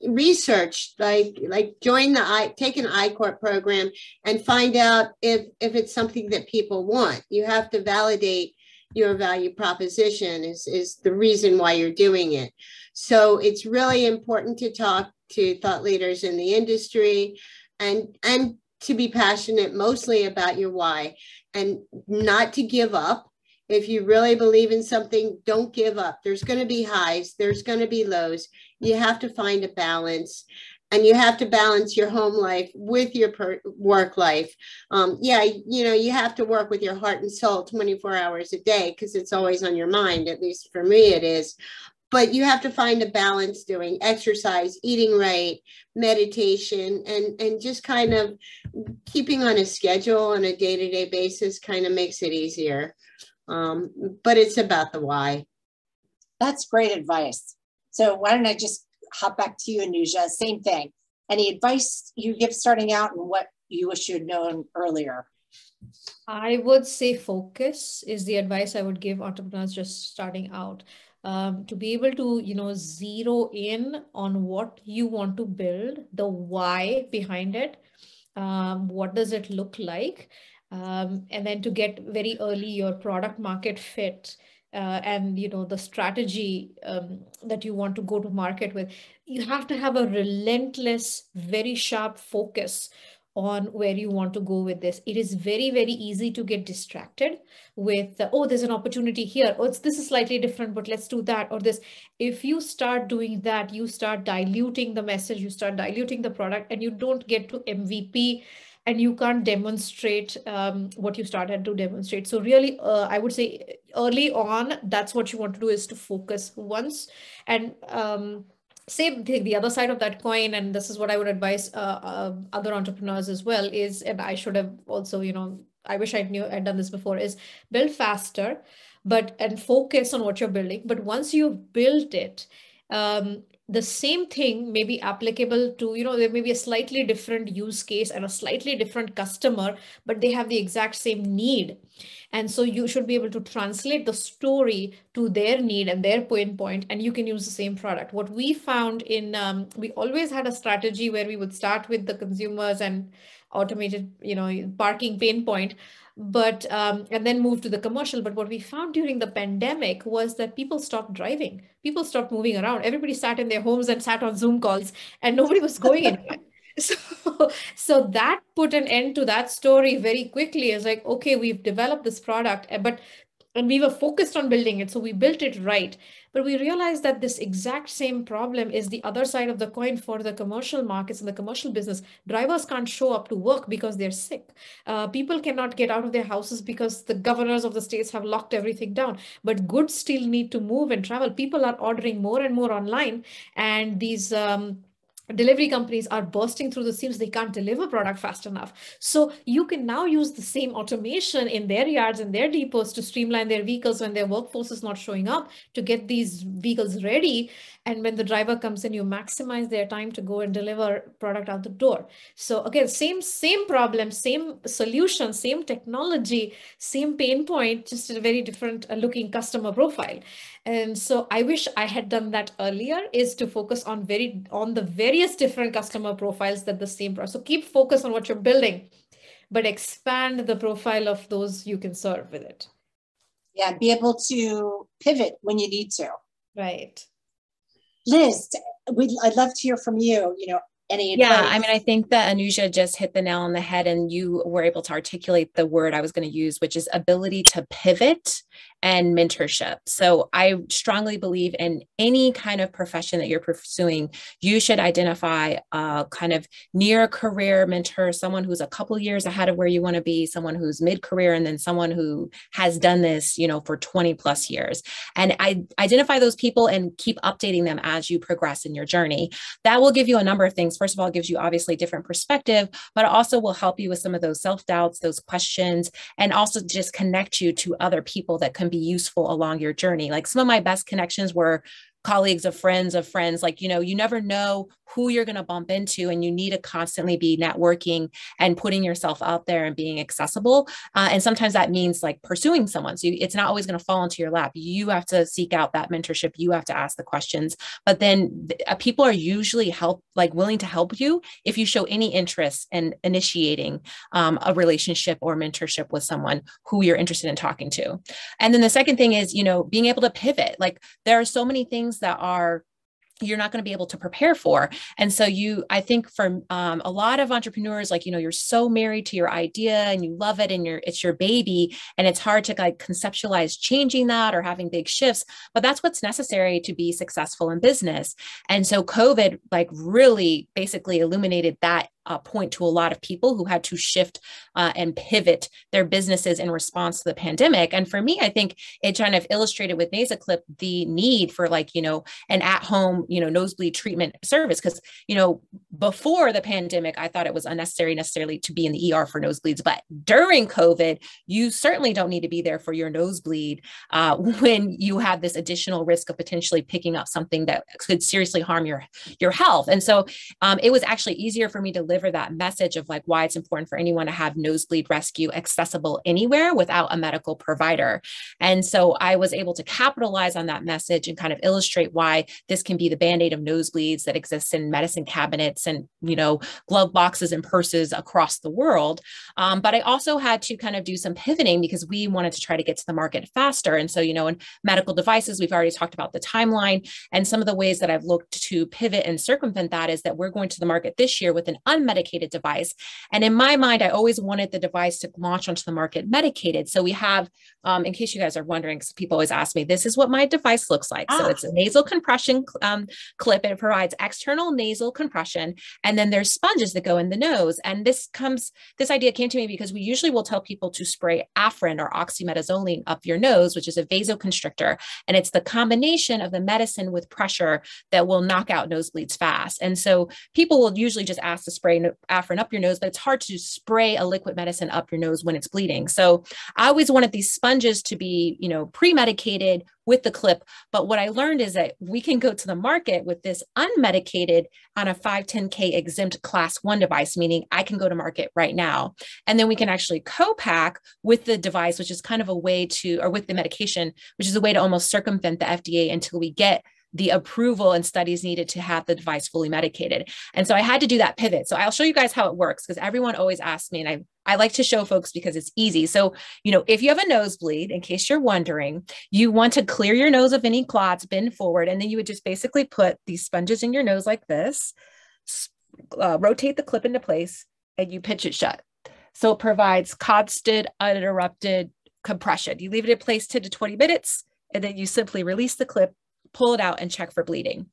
research, like like join the I take an I-Corps program and find out if if it's something that people want. You have to validate your value proposition is is the reason why you're doing it. So it's really important to talk to thought leaders in the industry and and to be passionate mostly about your why and not to give up. If you really believe in something, don't give up. There's going to be highs, there's going to be lows. You have to find a balance and you have to balance your home life with your per- work life. Um, yeah, you know, you have to work with your heart and soul 24 hours a day because it's always on your mind. At least for me, it is but you have to find a balance doing exercise eating right meditation and and just kind of keeping on a schedule on a day-to-day basis kind of makes it easier. Um, but it's about the why. That's great advice. So why don't i just hop back to you anuja? Same thing. Any advice you give starting out and what you wish you had known earlier? I would say focus is the advice I would give entrepreneurs just starting out um, to be able to you know zero in on what you want to build the why behind it um, what does it look like um, and then to get very early your product market fit uh, and you know the strategy um, that you want to go to market with. You have to have a relentless very sharp focus on where you want to go with this. It is very, very easy to get distracted with, uh, oh, there's an opportunity here. Oh, it's, this is slightly different, but let's do that or this. If you start doing that, you start diluting the message, you start diluting the product, and you don't get to MVP and you can't demonstrate um, what you started to demonstrate. So really, uh, I would say early on, that's what you want to do is to focus once and um, same thing the other side of that coin and this is what i would advise uh, uh, other entrepreneurs as well is and i should have also you know i wish i knew i'd done this before is build faster but and focus on what you're building. But once you've built it um, the same thing may be applicable to, you know, there may be a slightly different use case and a slightly different customer, but they have the exact same need. And so you should be able to translate the story to their need and their pain point and you can use the same product. What we found in, um, we always had a strategy where we would start with the consumers and automated, you know, parking pain point but um, and then move to the commercial. But what we found during the pandemic was that people stopped driving. People stopped moving around. Everybody sat in their homes and sat on zoom calls and nobody was going anywhere. [laughs] So so that put an end to that story very quickly. It's like okay we've developed this product eh, but and we were focused on building it so we built it right but we realized that this exact same problem is the other side of the coin for the commercial markets and the commercial business. Drivers can't show up to work because they're sick. Uh, people cannot get out of their houses because the governors of the states have locked everything down. But goods still need to move and travel. People are ordering more and more online and these um, delivery companies are bursting through the seams. They can't deliver product fast enough. So you can now use the same automation in their yards and their depots to streamline their vehicles when their workforce is not showing up to get these vehicles ready and when the driver comes in you maximize their time to go and deliver product out the door. So again same same problem same solution same technology same pain point just a very different uh, looking customer profile. And so i wish i had done that earlier is to focus on very on the various different customer profiles that the same so keep focus on what you're building but expand the profile of those you can serve with it. Yeah be able to pivot when you need to. Right Liz, we'd, I'd love to hear from you. You know, any advice? Yeah, I mean, I think that Anuja just hit the nail on the head, and you were able to articulate the word I was going to use, which is ability to pivot and mentorship. So I strongly believe in any kind of profession that you're pursuing, you should identify a kind of near career mentor, someone who's a couple years ahead of where you want to be, someone who's mid career, and then someone who has done this, you know, for 20 plus years. And I identify those people and keep updating them as you progress in your journey. That will give you a number of things. First of all, it gives you obviously different perspective, but also will help you with some of those self doubts, those questions, and also just connect you to other people that can be useful along your journey. Like some of my best connections were colleagues of friends of friends like you know you never know who you're going to bump into and you need to constantly be networking and putting yourself out there and being accessible. Uh, and sometimes that means like pursuing someone. So you, it's not always going to fall into your lap. You have to seek out that mentorship. You have to ask the questions. But then uh, people are usually help like willing to help you if you show any interest in initiating um, a relationship or mentorship with someone who you're interested in talking to. And then the second thing is you know being able to pivot. Like there are so many things that are you're not going to be able to prepare for. And so you i think for um, a lot of entrepreneurs like you know you're so married to your idea and you love it and you're it's your baby and it's hard to like conceptualize changing that or having big shifts but that's what's necessary to be successful in business. And so covid like really basically illuminated that uh, point to a lot of people who had to shift uh, and pivot their businesses in response to the pandemic. And for me, I think it kind of illustrated with Nasaclip the need for like, you know, an at home, you know, nosebleed treatment service. Cause, you know, before the pandemic, I thought it was unnecessary necessarily to be in the ER for nosebleeds. But during COVID, you certainly don't need to be there for your nosebleed uh, [laughs] when you have this additional risk of potentially picking up something that could seriously harm your, your health. And so um, it was actually easier for me to deliver that message of like why it's important for anyone to have nosebleed rescue accessible anywhere without a medical provider. And so I was able to capitalize on that message and kind of illustrate why this can be the band-aid of nosebleeds that exists in medicine cabinets and, you know, glove boxes and purses across the world. Um, but I also had to kind of do some pivoting because we wanted to try to get to the market faster. And so, you know, in medical devices, we've already talked about the timeline and some of the ways that I've looked to pivot and circumvent that is that we're going to the market this year with an unmedicated device. And in my mind, I always wanted the device to launch onto the market medicated. So we have, um, in case you guys are wondering, because people always ask me, this is what my device looks like. Ah. So it's a nasal compression um, clip. It provides external nasal compression. And then there's sponges that go in the nose. And this comes, this idea came to me because we usually will tell people to spray Afrin or oxymetazoline up your nose, which is a vasoconstrictor. And it's the combination of the medicine with pressure that will knock out nosebleeds fast. And so people will usually just ask to spray afrin up your nose, but it's hard to spray a liquid medicine up your nose when it's bleeding. So I always wanted these sponges to be, you know, pre-medicated with the clip. But what I learned is that we can go to the market with this unmedicated on a 510K exempt class one device, meaning I can go to market right now. And then we can actually co-pack with the device, which is kind of a way to, or with the medication, which is a way to almost circumvent the FDA until we get the approval and studies needed to have the device fully medicated. And so I had to do that pivot. So I'll show you guys how it works because everyone always asks me, and I I like to show folks because it's easy. So, you know, if you have a nosebleed, in case you're wondering, you want to clear your nose of any clots, bend forward, and then you would just basically put these sponges in your nose like this, uh, rotate the clip into place, and you pinch it shut. So it provides constant, uninterrupted compression. You leave it in place 10 to 20 minutes, and then you simply release the clip pull it out and check for bleeding.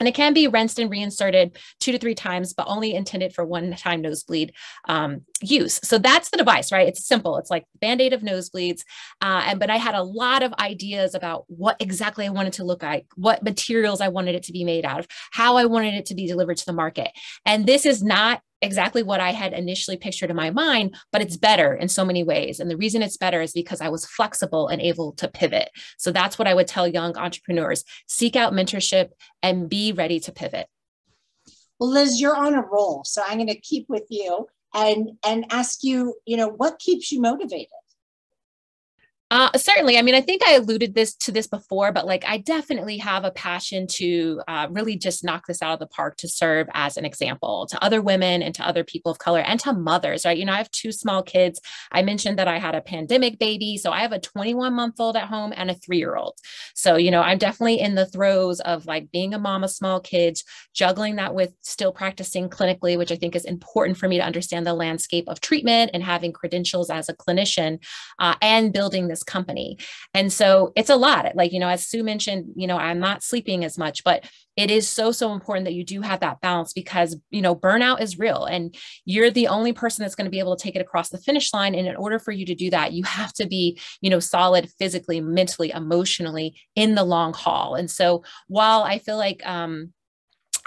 And it can be rinsed and reinserted two to three times, but only intended for one time nosebleed um, use. So that's the device, right? It's simple. It's like band-aid of nosebleeds. Uh, and but I had a lot of ideas about what exactly I wanted to look like, what materials I wanted it to be made out of, how I wanted it to be delivered to the market. And this is not exactly what I had initially pictured in my mind, but it's better in so many ways. And the reason it's better is because I was flexible and able to pivot. So that's what I would tell young entrepreneurs seek out mentorship and be ready to pivot. Well, Liz, you're on a roll. So I'm going to keep with you and and ask you, you know, what keeps you motivated? Uh, certainly. I mean, I think I alluded this to this before, but like I definitely have a passion to uh, really just knock this out of the park to serve as an example to other women and to other people of color and to mothers, right? You know, I have two small kids. I mentioned that I had a pandemic baby. So I have a 21 month old at home and a three year old. So, you know, I'm definitely in the throes of like being a mom of small kids, juggling that with still practicing clinically, which I think is important for me to understand the landscape of treatment and having credentials as a clinician uh, and building this this company. And so it's a lot. Like, you know, as Sue mentioned, you know, I'm not sleeping as much, but it is so, so important that you do have that balance because, you know, burnout is real and you're the only person that's going to be able to take it across the finish line. And in order for you to do that, you have to be, you know, solid physically, mentally, emotionally in the long haul. And so while I feel like, um,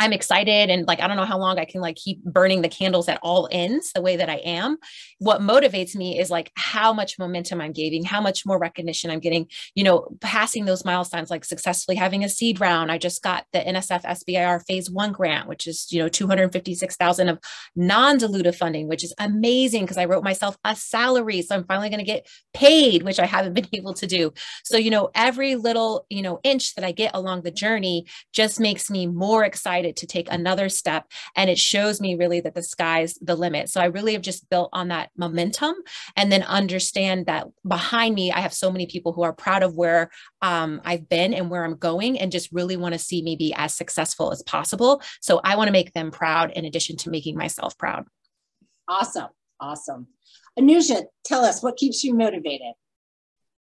I'm excited and like I don't know how long I can like keep burning the candles at all ends the way that I am. What motivates me is like how much momentum I'm gaining, how much more recognition I'm getting, you know, passing those milestones like successfully having a seed round. I just got the NSF SBIR phase 1 grant, which is, you know, 256,000 of non-dilutive funding, which is amazing because I wrote myself a salary, so I'm finally going to get paid, which I haven't [laughs] been able to do. So, you know, every little, you know, inch that I get along the journey just makes me more excited to take another step. And it shows me really that the sky's the limit. So I really have just built on that momentum and then understand that behind me, I have so many people who are proud of where um, I've been and where I'm going and just really want to see me be as successful as possible. So I want to make them proud in addition to making myself proud. Awesome. Awesome. Anuja, tell us what keeps you motivated?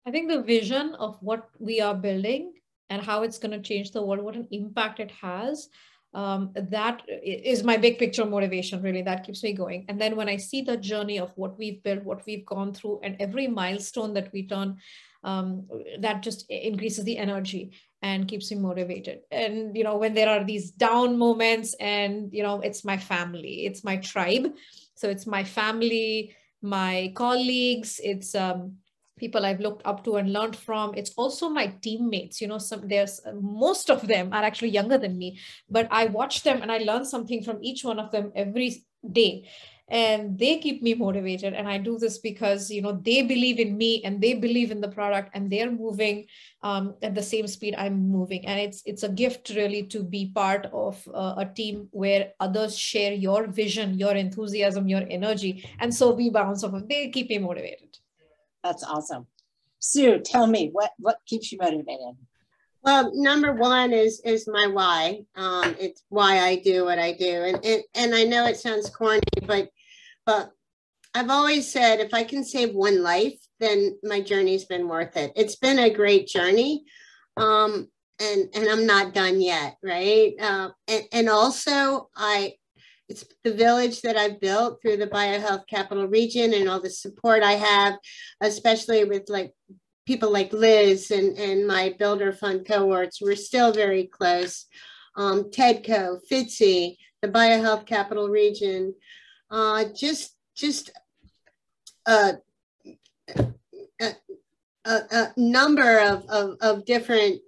I think the vision of what we are building and how it's going to change the world, what an impact it has, um, that is my big picture motivation really that keeps me going. And then when i see the journey of what we've built what we've gone through and every milestone that we turn um, that just increases the energy and keeps me motivated. And you know when there are these down moments and you know it's my family it's my tribe. So it's my family my colleagues it's um, people I've looked up to and learned from. It's also my teammates. You know, some there's most of them are actually younger than me, but I watch them and I learn something from each one of them every day. And they keep me motivated. And I do this because, you know, they believe in me and they believe in the product and they're moving um, at the same speed I'm moving. And it's it's a gift really to be part of uh, a team where others share your vision, your enthusiasm, your energy. And so we bounce off of, they keep me motivated. That's awesome. Sue, tell me what what keeps you motivated? Well, number one is is my why. Um, it's why I do what I do, and, and and I know it sounds corny, but but I've always said if I can save one life, then my journey's been worth it. It's been a great journey, um, and and I'm not done yet, right? Uh, and and also I it's the village that I've built through the biohealth capital region and all the support I have, especially with like people like Liz and, and my builder fund cohorts. We're still very close. Um, Tedco, FITCI, the biohealth capital region. Uh, just just a, a, a number of, of, of different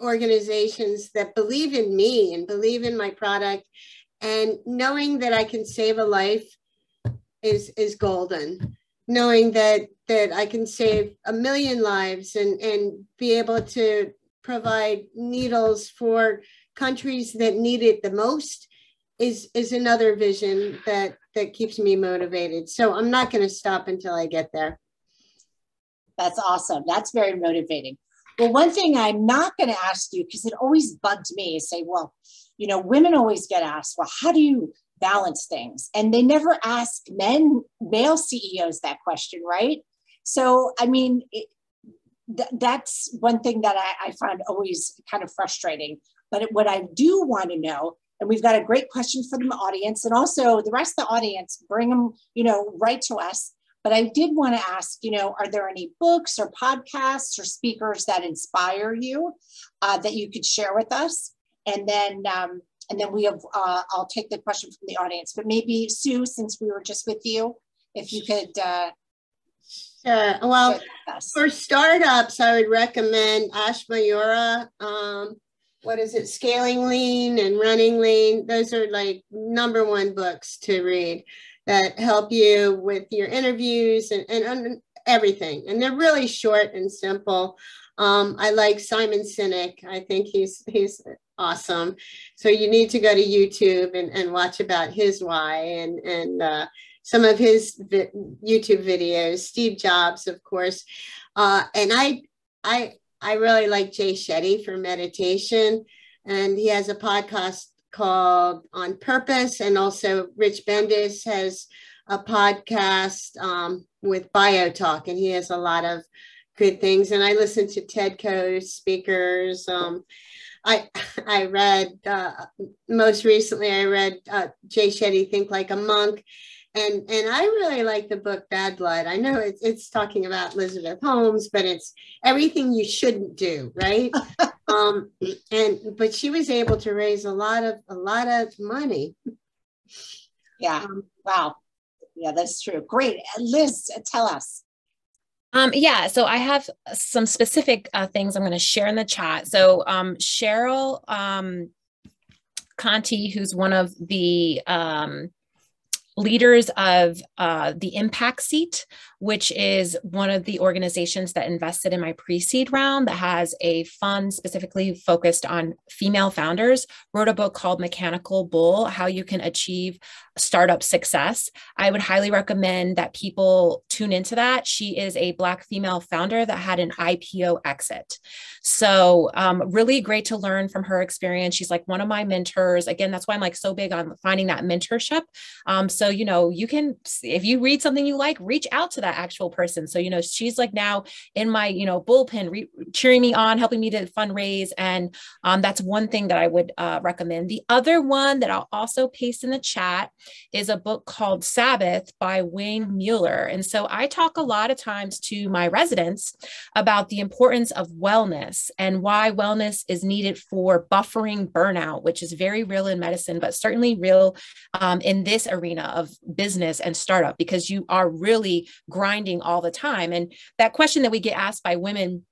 organizations that believe in me and believe in my product and knowing that I can save a life is is golden. Knowing that that I can save a million lives and and be able to provide needles for countries that need it the most is is another vision that that keeps me motivated. So i'm not going to stop until i get there. That's awesome. That's very motivating. Well one thing i'm not going to ask you because it always bugged me is say well you know women always get asked well how do you balance things? And they never ask men male ceos that question right? So i mean it, th- that's one thing that I, I find always kind of frustrating. But what i do want to know and we've got a great question for the audience and also the rest of the audience bring them you know right to us. But i did want to ask you know are there any books or podcasts or speakers that inspire you uh, that you could share with us and then um, and then we have uh, i'll take the question from the audience but maybe sue since we were just with you if you could uh, Sure. Well, for startups, I would recommend Ash Maurya. Um, what is it? Scaling Lean and Running Lean. Those are like number one books to read that help you with your interviews and, and everything. And they're really short and simple. Um, I like Simon Sinek. I think he's he's awesome. So you need to go to YouTube and, and watch about his why and and uh, some of his vi- YouTube videos. Steve Jobs, of course, uh, and I I I really like Jay Shetty for meditation, and he has a podcast called On Purpose, and also Rich Bendis has a podcast um, with BioTalk, and he has a lot of good things. And I listen to TEDCO speakers. Um, I I read uh, most recently. I read uh, Jay Shetty Think Like a Monk, and and I really like the book Bad Blood. I know it's it's talking about Elizabeth Holmes, but it's everything you shouldn't do, right? [laughs] um, and but she was able to raise a lot of a lot of money. Yeah. Um, wow. Yeah, that's true. Great, Liz, tell us. Um, yeah, so I have some specific uh, things I'm going to share in the chat. So um, Cheryl um, Contee, who's one of the um, leaders of uh, the Impact Seat, which is one of the organizations that invested in my pre seed round that has a fund specifically focused on female founders, wrote a book called Mechanical Bull How You Can Achieve Startup Success. I would highly recommend that people tune into that. She is a Black female founder that had an IPO exit. So, um, really great to learn from her experience. She's like one of my mentors. Again, that's why I'm like so big on finding that mentorship. Um, so, you know, you can, if you read something you like, reach out to that actual person. So, you know, she's like now in my, you know, bullpen, re- cheering me on, helping me to fundraise. And um, that's one thing that I would uh, recommend. The other one that I'll also paste in the chat is a book called Sabbath by Wayne Mueller. And so I talk a lot of times to my residents about the importance of wellness and why wellness is needed for buffering burnout, which is very real in medicine, but certainly real um, in this arena of business and startup because you are really grinding all the time. And that question that we get asked by women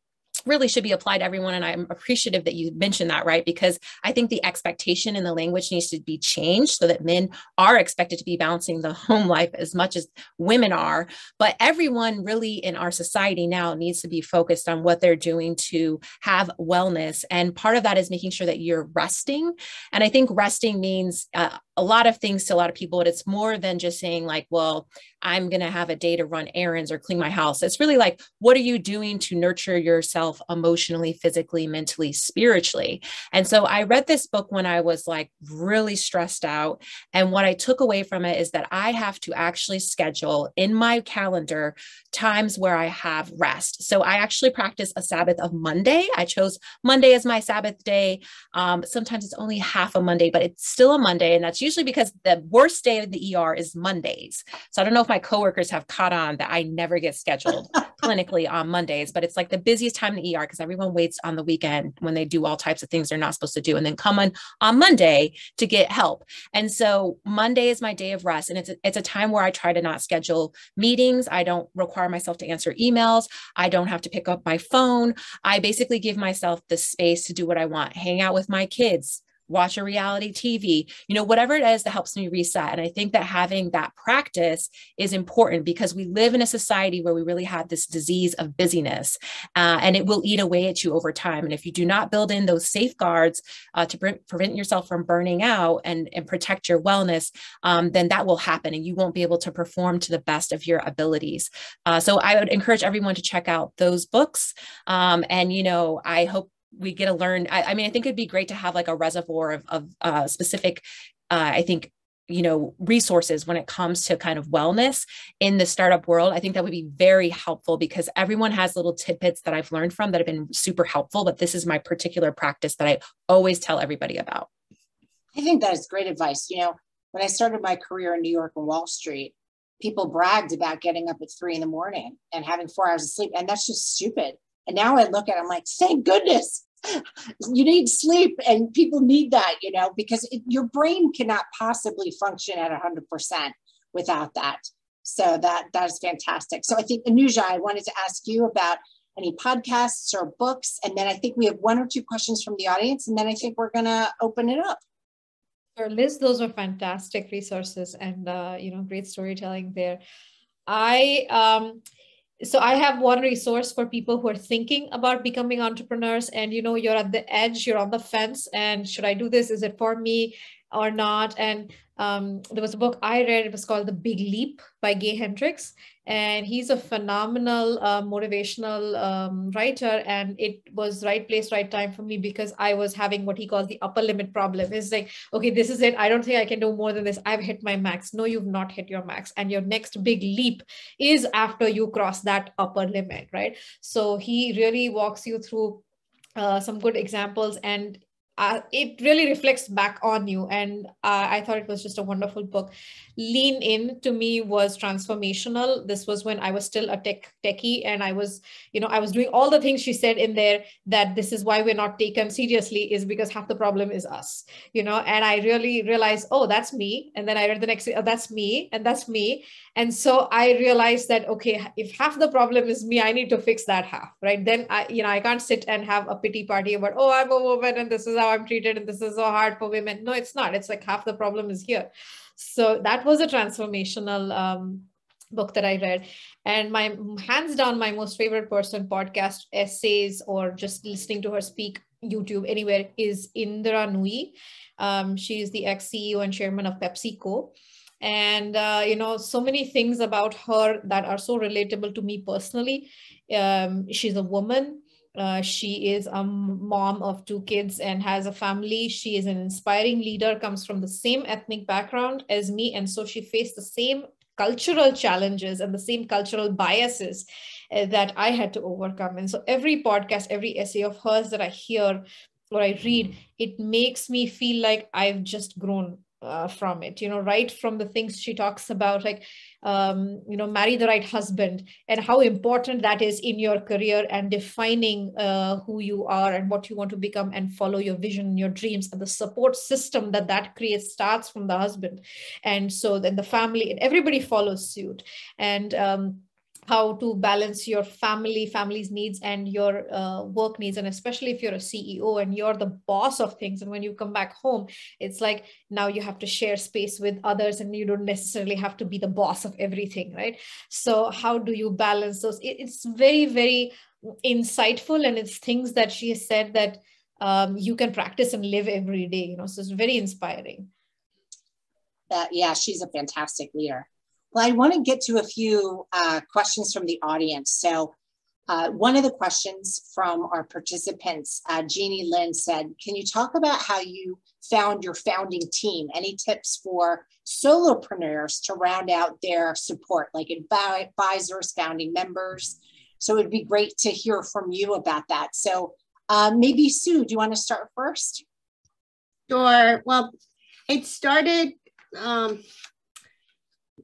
really should be applied to everyone. And I'm appreciative that you mentioned that, right? Because I think the expectation in the language needs to be changed so that men are expected to be balancing the [laughs] home life as much as women are. But everyone really in our society now needs to be focused on what they're doing to have wellness. And part of that is making sure that you're resting. And I think resting means uh, a lot of things to a lot of people, but it's more than just saying, like, well, I'm going to have a day to run errands or clean my house. It's really like, what are you doing to nurture yourself emotionally, physically, mentally, spiritually? And so I read this book when I was like really stressed out. And what I took away from it is that I have to actually schedule in my calendar times where I have rest. So I actually practice a Sabbath of Monday. I chose Monday as my Sabbath day. Um, sometimes it's only half a Monday, but it's still a Monday. And that's usually because the worst day of the ER is Mondays. So I don't know if my coworkers have caught on that I never get scheduled [laughs] clinically on Mondays, but it's like the busiest time in the ER because everyone waits on the weekend when they do all types of things they're not supposed to do and then come on on Monday to get help. And so Monday is my day of rest and it's a, it's a time where I try to not schedule meetings. I don't require myself to answer emails. I don't have to pick up my phone. I basically give myself the space to do what I want, hang out with my kids, watch a reality TV, you know, whatever it is that helps me reset. And I think that having that practice is important because we live in a society where we really have this disease of busyness uh, and it will eat away at you over time. And if you do not build in those safeguards uh, to pre- prevent yourself from burning out and, and protect your wellness, um, then that will happen and you won't be able to perform to the best of your abilities. Uh, so I would encourage everyone to check out those books. Um, and, you know, I hope we get to learn. I, I, mean, I think it'd be great to have like a reservoir of, of uh, specific, uh, I think, you know, resources when it comes to kind of wellness in the startup world. I think that would be very helpful because everyone has little tidbits that I've learned from that have been super helpful. But this is my particular practice that I always tell everybody about. I think that is great advice. You know, when I started my career in New York and Wall Street, people bragged about getting up at three in the morning and having four hours of sleep. And that's just stupid. And now I look at it, I'm like, thank goodness you need sleep and people need that you know because it, your brain cannot possibly function at 100% without that. So that that is fantastic. So i think anuja i wanted to ask you about any podcasts or books and then i think we have one or two questions from the audience and then i think we're going to open it up. Sure, Liz, those are fantastic resources and uh, you know great storytelling there. I um, so i have one resource for people who are thinking about becoming entrepreneurs and you know you're at the edge you're on the fence and should i do this? Is it for me or not and um, there was a book I read. It was called The Big Leap by Gay Hendricks, and he's a phenomenal uh, motivational um, writer. And it was right place, right time for me because I was having what he calls the upper limit problem. It's like, okay, this is it. I don't think I can do more than this. I've hit my max. No, you've not hit your max, and your next big leap is after you cross that upper limit, right? So he really walks you through uh, some good examples and uh, it really reflects back on you. And uh, i thought it was just a wonderful book. Lean in to me was transformational. This was when i was still a tech techie and i was you know i was doing all the things she said in there that this is why we're not taken seriously is because half the problem is us you know? And i really realized oh that's me. And then i read the next oh, that's me and that's me. And so i realized that okay if half the problem is me i need to fix that half right? Then i you know i can't sit and have a pity party about oh i'm a woman and this is how i'm treated and this is so hard for women no it's not it's like half the problem is here so that was a transformational um, book that I read. And my hands down, my most favorite person, podcast, essays, or just listening to her speak, YouTube, anywhere, is Indra Nooyi. Um, she is the ex CEO and chairman of PepsiCo. And, uh, you know, so many things about her that are so relatable to me personally. Um, she's a woman. Uh, she is a mom of two kids and has a family. She is an inspiring leader, comes from the same ethnic background as me. And so she faced the same cultural challenges and the same cultural biases uh, that I had to overcome. And so every podcast, every essay of hers that I hear or I read, it makes me feel like I've just grown uh, from it you know right from the things she talks about like um, you know marry the right husband and how important that is in your career and defining uh, who you are and what you want to become and follow your vision your dreams and the support system that that creates starts from the husband. And so then the family and everybody follows suit. And um, how to balance your family family's needs and your uh, work needs. And especially if you're a ceo and you're the boss of things and when you come back home it's like now you have to share space with others and you don't necessarily have to be the boss of everything right? So how do you balance those? It's very very insightful and it's things that she has said that um, you can practice and live every day you know? So it's very inspiring. That yeah she's a fantastic leader well, I want to get to a few uh, questions from the audience. So, uh, one of the questions from our participants, uh, Jeannie Lynn said, Can you talk about how you found your founding team? Any tips for solopreneurs to round out their support, like advisors, founding members? So, it would be great to hear from you about that. So, uh, maybe Sue, do you want to start first? Sure. Well, it started um,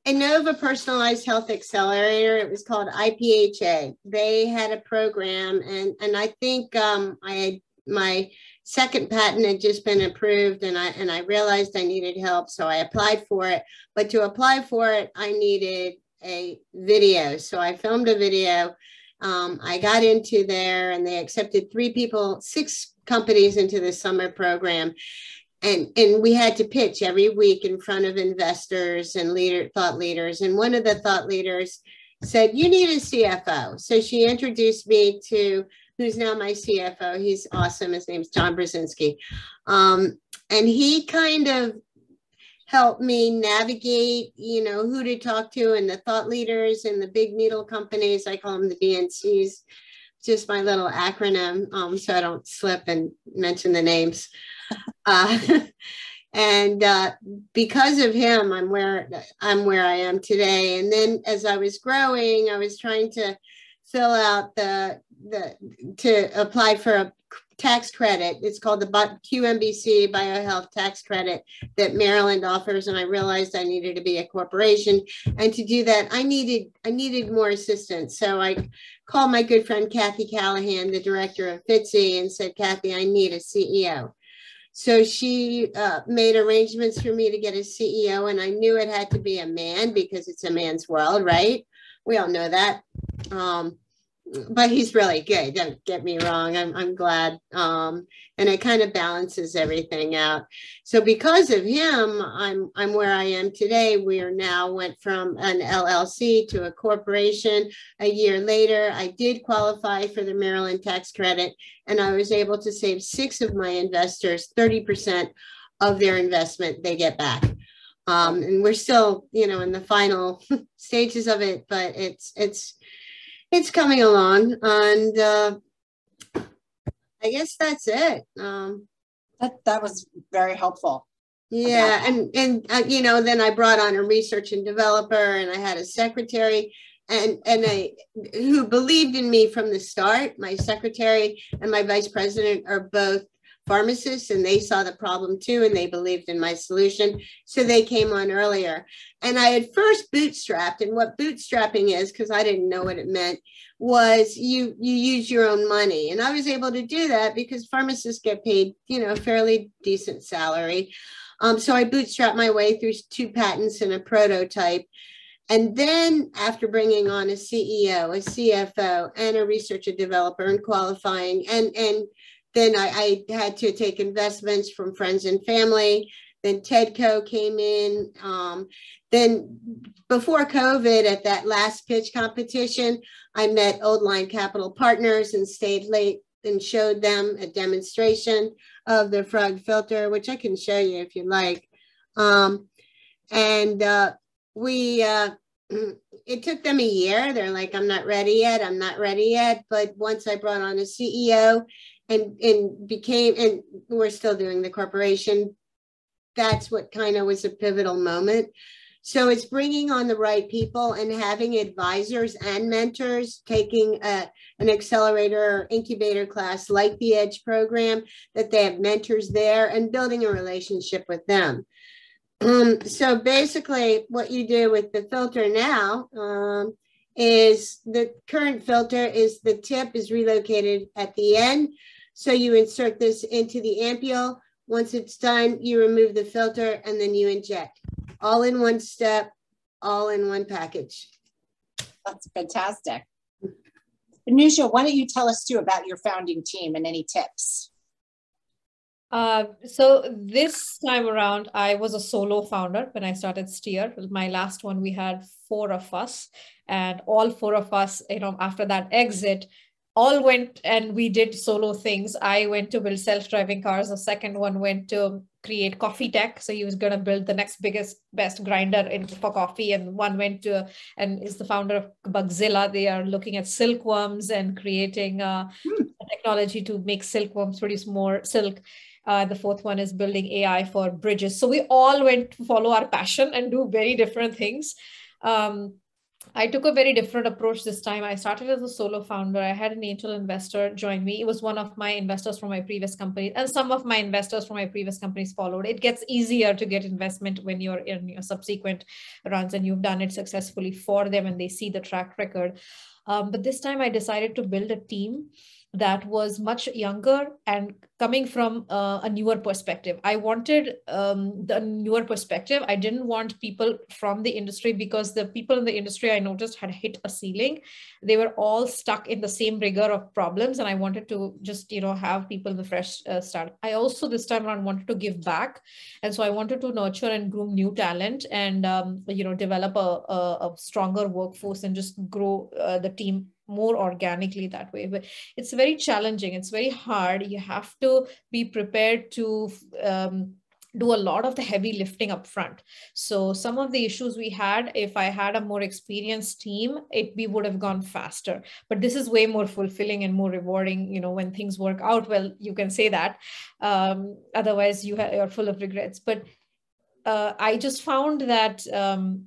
Inova Personalized Health Accelerator. It was called IPHA. They had a program, and and I think um, I had my second patent had just been approved, and I and I realized I needed help, so I applied for it. But to apply for it, I needed a video, so I filmed a video. Um, I got into there, and they accepted three people, six companies into the summer program and and we had to pitch every week in front of investors and leader thought leaders. And one of the thought leaders said you need a cfo so she introduced me to who's now my cfo he's awesome. His name's john brzezinski. Um, and he kind of helped me navigate you know who to talk to and the thought leaders and the big needle companies. I call them the dncs just my little acronym um, so i don't slip and mention the names [laughs] uh, [laughs] and uh, because of him, I'm where I'm where I am today. And then as I was growing, I was trying to fill out the the to apply for a tax credit. It's called the QMBC BioHealth tax credit that Maryland offers, and I realized I needed to be a corporation. And to do that, I needed I needed more assistance. So I called my good friend Kathy Callahan, the director of FITCI, and said, Kathy, I need a CEO. So she uh, made arrangements for me to get a CEO, and I knew it had to be a man because it's a man's world, right? We all know that. Um, but he's really good. Don't get me wrong. I'm, I'm glad. Um, and it kind of balances everything out. So because of him, I'm, I'm where I am today. We are now went from an LLC to a corporation. A year later, I did qualify for the Maryland tax credit and I was able to save six of my investors 30% of their investment they get back. Um, and we're still, you know, in the final [laughs] stages of it, but it's, it's, it's coming along, and uh, I guess that's it. Um, that that was very helpful. Yeah, and and uh, you know, then I brought on a research and developer, and I had a secretary, and and I who believed in me from the start. My secretary and my vice president are both pharmacists and they saw the problem too and they believed in my solution so they came on earlier. And i had first bootstrapped and what bootstrapping is because i didn't know what it meant was you you use your own money. And i was able to do that because pharmacists get paid you know fairly decent salary. Um, so i bootstrapped my way through two patents and a prototype. And then after bringing on a ceo a cfo and a researcher developer and qualifying and and then I, I, had to take investments from friends and family. Then Tedco came in. Um, then before COVID, at that last pitch competition, I met Old Line Capital Partners and stayed late and showed them a demonstration of the frog filter, which I can show you if you like. Um, and uh, we, uh, [clears throat] it took them a year. They're like, I'm not ready yet. I'm not ready yet. But once I brought on a CEO and and became and we're still doing the corporation. That's what kind of was a pivotal moment. So it's bringing on the right people and having advisors and mentors taking a, an accelerator or incubator class like the edge program that they have mentors there and building a relationship with them. Um, so basically what you do with the filter now um, is the current filter is the tip is relocated at the end so you insert this into the ampule. Once it's done, you remove the filter and then you inject. All in one step, all in one package. That's fantastic. Anuja, why don't you tell us too about your founding team and any tips? Uh, so this time around, I was a solo founder when I started Steer. My last one, we had four of us, and all four of us, you know, after that exit, all went and we did solo things. I went to build self-driving cars. The second one went to create coffee tech. So he was going to build the next biggest, best grinder in for coffee. And one went to and is the founder of Bugzilla. They are looking at silkworms and creating uh, hmm. technology to make silkworms produce more silk. Uh, the fourth one is building AI for bridges. So we all went to follow our passion and do very different things. Um, I took a very different approach this time. I started as a solo founder. I had an angel investor join me. It was one of my investors from my previous company, and some of my investors from my previous companies followed. It gets easier to get investment when you're in your subsequent runs and you've done it successfully for them and they see the track record. Um, but this time I decided to build a team that was much younger and coming from uh, a newer perspective. I wanted um, the newer perspective. I didn't want people from the industry because the people in the industry I noticed had hit a ceiling. They were all stuck in the same rigor of problems, and I wanted to just you know have people in the fresh uh, start. I also this time around wanted to give back, and so I wanted to nurture and groom new talent and um, you know develop a, a, a, stronger workforce and just grow uh, the team more organically that way. But it's very challenging. It's very hard. You have to be prepared to um, do a lot of the heavy lifting up front. So some of the issues we had if i had a more experienced team it we would have gone faster. But this is way more fulfilling and more rewarding you know when things work out well you can say that. Um, otherwise you you're full of regrets. But uh, i just found that um,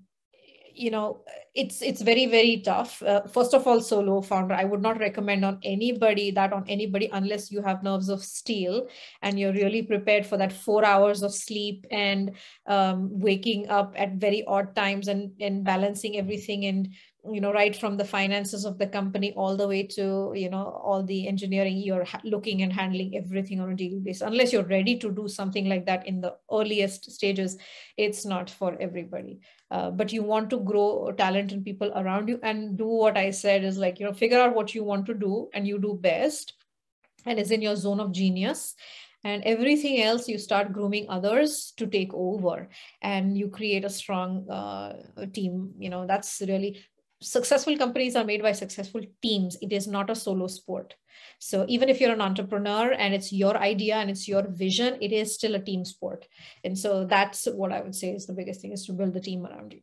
you know it's it's very very tough. Uh, first of all solo founder i would not recommend on anybody that on anybody unless you have nerves of steel and you're really prepared for that four hours of sleep and um, waking up at very odd times and and balancing everything and you know right from the finances of the company all the way to you know all the engineering you're looking and handling everything on a daily basis. Unless you're ready to do something like that in the earliest stages it's not for everybody. Uh, but you want to grow talent and people around you and do what i said is like you know figure out what you want to do and you do best and is in your zone of genius. And everything else you start grooming others to take over and you create a strong uh, team. You know that's really successful companies are made by successful teams. It is not a solo sport. So even if you're an entrepreneur and it's your idea and it's your vision, it is still a team sport. And so that's what I would say is the biggest thing is to build the team around you.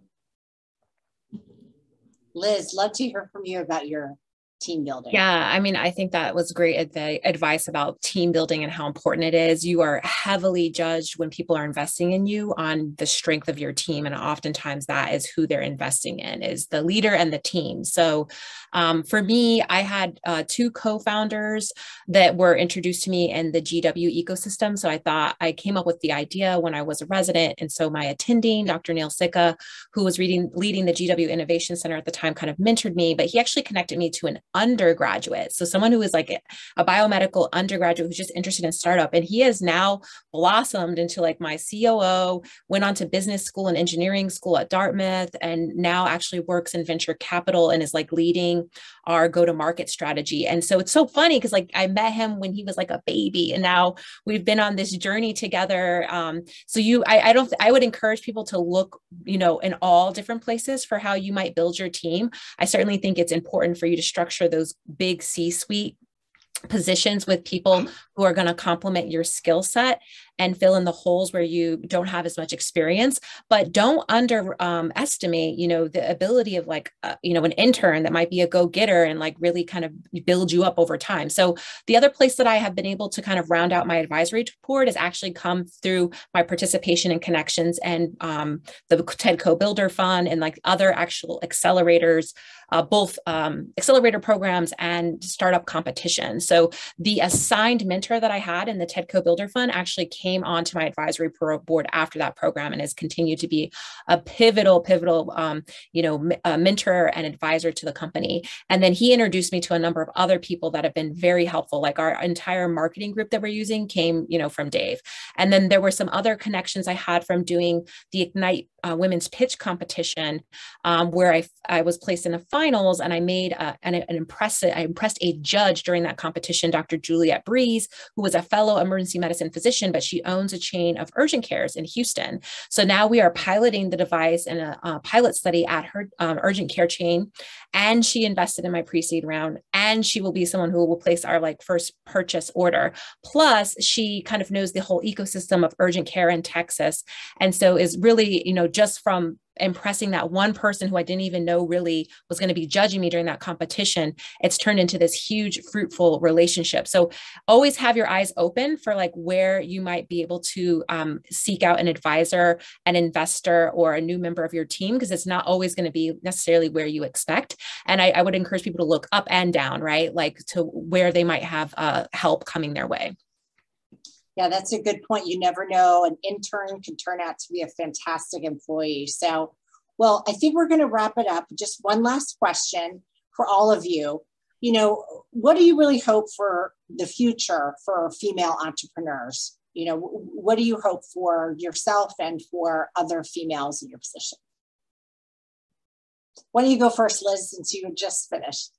Liz, love to hear from you about your team building. Yeah, I mean, I think that was great advice about team building and how important it is. You are heavily judged when people are investing in you on the strength of your team, and oftentimes that is who they're investing in is the leader and the team. So, um, for me, I had uh, two co-founders that were introduced to me in the GW ecosystem. So I thought I came up with the idea when I was a resident, and so my attending, Dr. Neil Sikka, who was reading leading the GW Innovation Center at the time, kind of mentored me, but he actually connected me to an undergraduate. So someone who is like a biomedical undergraduate who's just interested in startup. And he has now blossomed into like my COO, went on to business school and engineering school at Dartmouth, and now actually works in venture capital and is like leading our go-to-market strategy. And so it's so funny because like I met him when he was like a baby, and now we've been on this journey together. Um, so you I, I don't I would encourage people to look, you know, in all different places for how you might build your team. I certainly think it's important for you to structure those big C suite positions with people who are going to complement your skill set and fill in the holes where you don't have as much experience. But don't underestimate um, you know the ability of like uh, you know an intern that might be a go-getter and like really kind of build you up over time. So the other place that i have been able to kind of round out my advisory board has actually come through my participation in connections and um, the TEDCO Builder Fund and like other actual accelerators uh, both um, accelerator programs and startup competitions so the assigned mentor that i had in the TEDCO Builder Fund actually came onto my advisory board after that program and has continued to be a pivotal, pivotal, um, you know, mentor and advisor to the company. And then he introduced me to a number of other people that have been very helpful. Like our entire marketing group that we're using came, you know, from Dave. And then there were some other connections I had from doing the Ignite uh, women's pitch competition, um, where I I was placed in the finals, and I made a, an, an impressive I impressed a judge during that competition, Dr. Juliette Breeze, who was a fellow emergency medicine physician, but she owns a chain of urgent cares in Houston. So now we are piloting the device in a, a pilot study at her um, urgent care chain, and she invested in my pre-seed round, and she will be someone who will place our like first purchase order. Plus, she kind of knows the whole ecosystem of urgent care in Texas, and so is really you know just from impressing that one person who I didn't even know really was going to be judging me during that competition, it's turned into this huge fruitful relationship. So always have your eyes open for like where you might be able to um, seek out an advisor, an investor, or a new member of your team, because it's not always going to be necessarily where you expect. And I, I, would encourage people to look up and down, right? Like to where they might have uh, help coming their way. Yeah, that's a good point. You never know. An intern can turn out to be a fantastic employee. So, well, I think we're going to wrap it up. Just one last question for all of you. You know, what do you really hope for the future for female entrepreneurs? You know, what do you hope for yourself and for other females in your position? Why don't you go first, Liz, since you just finished?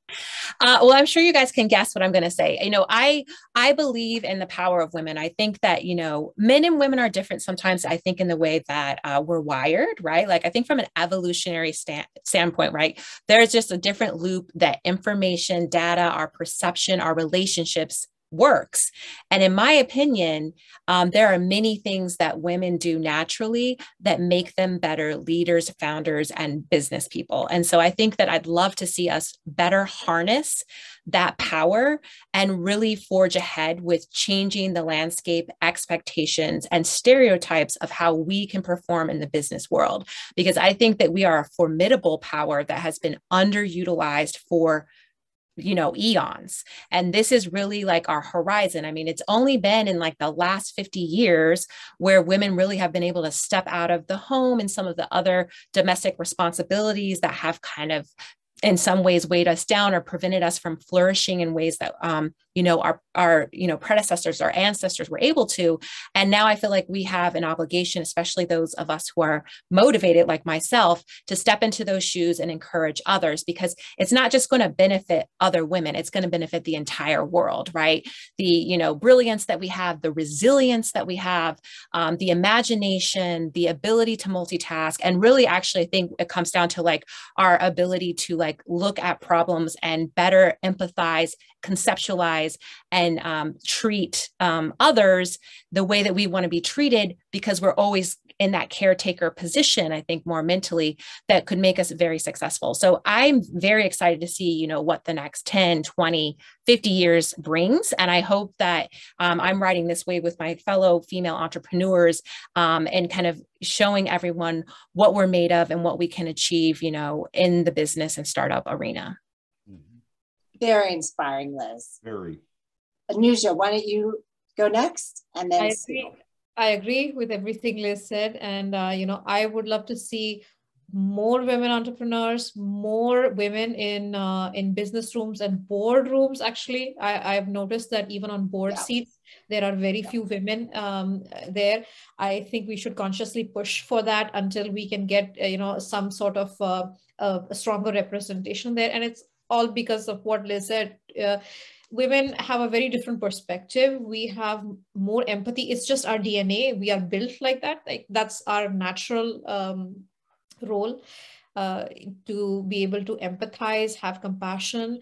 Uh, well, I'm sure you guys can guess what I'm going to say. You know, I I believe in the power of women. I think that you know, men and women are different sometimes. I think in the way that uh, we're wired, right? Like I think from an evolutionary stand, standpoint, right? There's just a different loop that information, data, our perception, our relationships works. And in my opinion, um, there are many things that women do naturally that make them better leaders, founders, and business people. And so I think that I'd love to see us better harness that power and really forge ahead with changing the landscape, expectations, and stereotypes of how we can perform in the business world. Because I think that we are a formidable power that has been underutilized for you know eons. And this is really like our horizon. I mean it's only been in like the last 50 years where women really have been able to step out of the home and some of the other domestic responsibilities that have kind of in some ways weighed us down or prevented us from flourishing in ways that um, you know our our you know predecessors our ancestors were able to. And now i feel like we have an obligation especially those of us who are motivated like myself to step into those shoes and encourage others because it's not just going to benefit other women it's going to benefit the entire world right? The you know brilliance that we have the resilience that we have um, the imagination the ability to multitask and really actually i think it comes down to like our ability to like look at problems and better empathize conceptualize and um, treat um, others the way that we want to be treated because we're always in that caretaker position i think more mentally that could make us very successful. So i'm very excited to see you know what the next 10 20 50 years brings. And i hope that um, i'm riding this way with my fellow female entrepreneurs um, and kind of showing everyone what we're made of and what we can achieve you know in the business and startup arena very inspiring, Liz. Very. Anuja, why don't you go next? And then I agree, I agree with everything Liz said. And, uh, you know, I would love to see more women entrepreneurs, more women in uh, in business rooms and boardrooms. Actually, I, I've noticed that even on board yeah. seats, there are very yeah. few women um, there. I think we should consciously push for that until we can get uh, you know some sort of uh, a stronger representation there. And it's all because of what Liz said. Uh, women have a very different perspective. We have more empathy. It's just our DNA. We are built like that. Like that's our natural um, role uh, to be able to empathize, have compassion,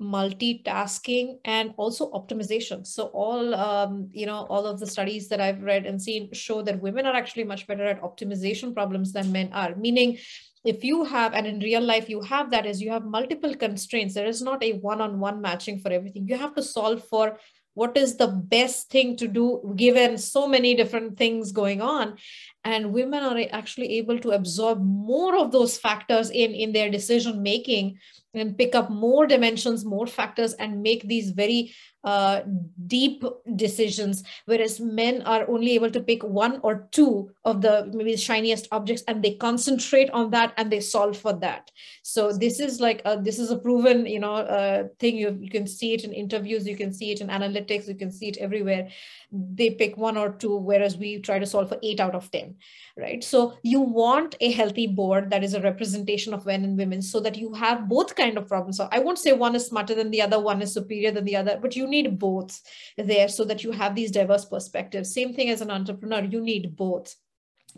multitasking, and also optimization. So all um, you know, all of the studies that I've read and seen show that women are actually much better at optimization problems than men are. Meaning if you have and in real life you have that is you have multiple constraints. There is not a one-on-one matching for everything. You have to solve for what is the best thing to do given so many different things going on and women are actually able to absorb more of those factors in in their decision making and pick up more dimensions more factors and make these very uh, deep decisions, whereas men are only able to pick one or two of the maybe shiniest objects and they concentrate on that and they solve for that. So this is like a, this is a proven you know uh, thing. You you can see it in interviews, you can see it in analytics, you can see it everywhere. They pick one or two, whereas we try to solve for eight out of ten, right? So you want a healthy board that is a representation of men and women, so that you have both kind of problems. So I won't say one is smarter than the other, one is superior than the other, but you need both there so that you have these diverse perspectives. Same thing as an entrepreneur, you need both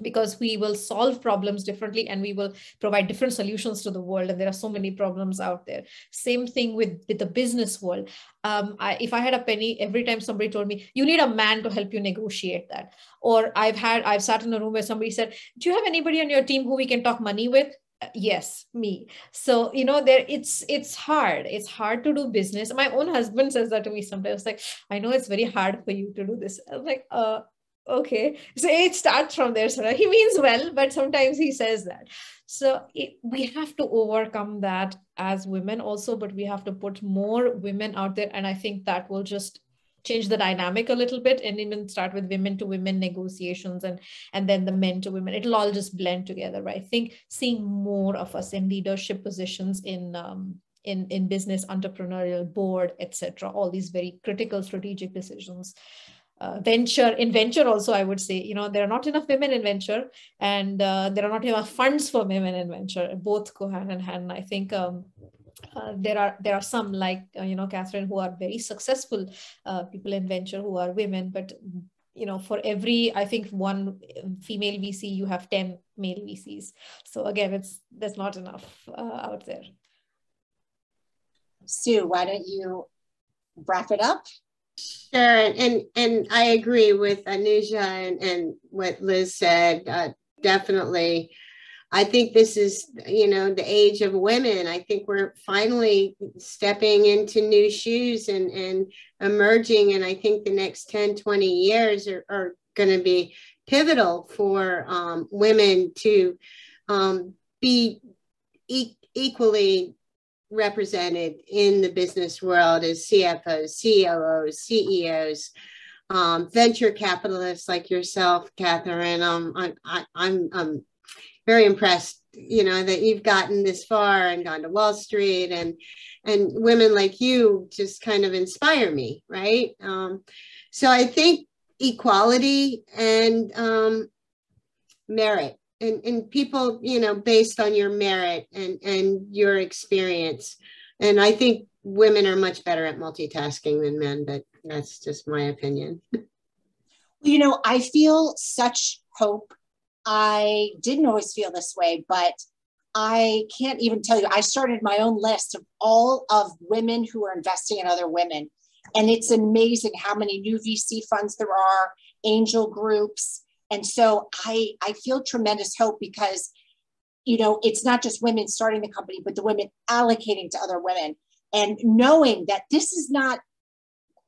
because we will solve problems differently and we will provide different solutions to the world and there are so many problems out there. Same thing with, with the business world. Um, I, if i had a penny every time somebody told me you need a man to help you negotiate that or i've had i've sat in a room where somebody said do you have anybody on your team who we can talk money with uh, yes me. So you know there it's it's hard. It's hard to do business. My own husband says that to me sometimes. Like i know it's very hard for you to do this. I'm like uh okay. So it starts from there so he means well but sometimes he says that. So it, we have to overcome that as women also but we have to put more women out there. And i think that will just change the dynamic a little bit and even start with women to women negotiations and and then the men to women. It'll all just blend together. Right? i think seeing more of us in leadership positions in um, in in business entrepreneurial board etc all these very critical strategic decisions uh, venture in venture also i would say you know there are not enough women in venture and uh, there are not enough funds for women in venture. Both go hand in hand. I think um, uh, there are there are some like uh, you know katherine who are very successful uh, people in venture who are women but you know for every i think one female vc you have 10 male vcs so again it's there's not enough uh, out there. Sue why don't you wrap it up Sure, and and I agree with Anuja and, and what Liz said. Uh, definitely, I think this is you know the age of women. I think we're finally stepping into new shoes and and emerging. And I think the next 10, 20 years are, are going to be pivotal for um, women to um, be e- equally represented in the business world as CFOs, COOs, CEOs, um, venture capitalists like yourself, Katherine. Um, I, I, I'm, I'm very impressed, you know, that you've gotten this far and gone to Wall Street and and women like you just kind of inspire me, right? Um, so I think equality and um, merit and, and people, you know, based on your merit and, and your experience. And I think women are much better at multitasking than men, but that's just my opinion. You know, I feel such hope. I didn't always feel this way, but I can't even tell you. I started my own list of all of women who are investing in other women. And it's amazing how many new VC funds there are, angel groups, and so I, I feel tremendous hope because, you know, it's not just women starting the company, but the women allocating to other women and knowing that this is not,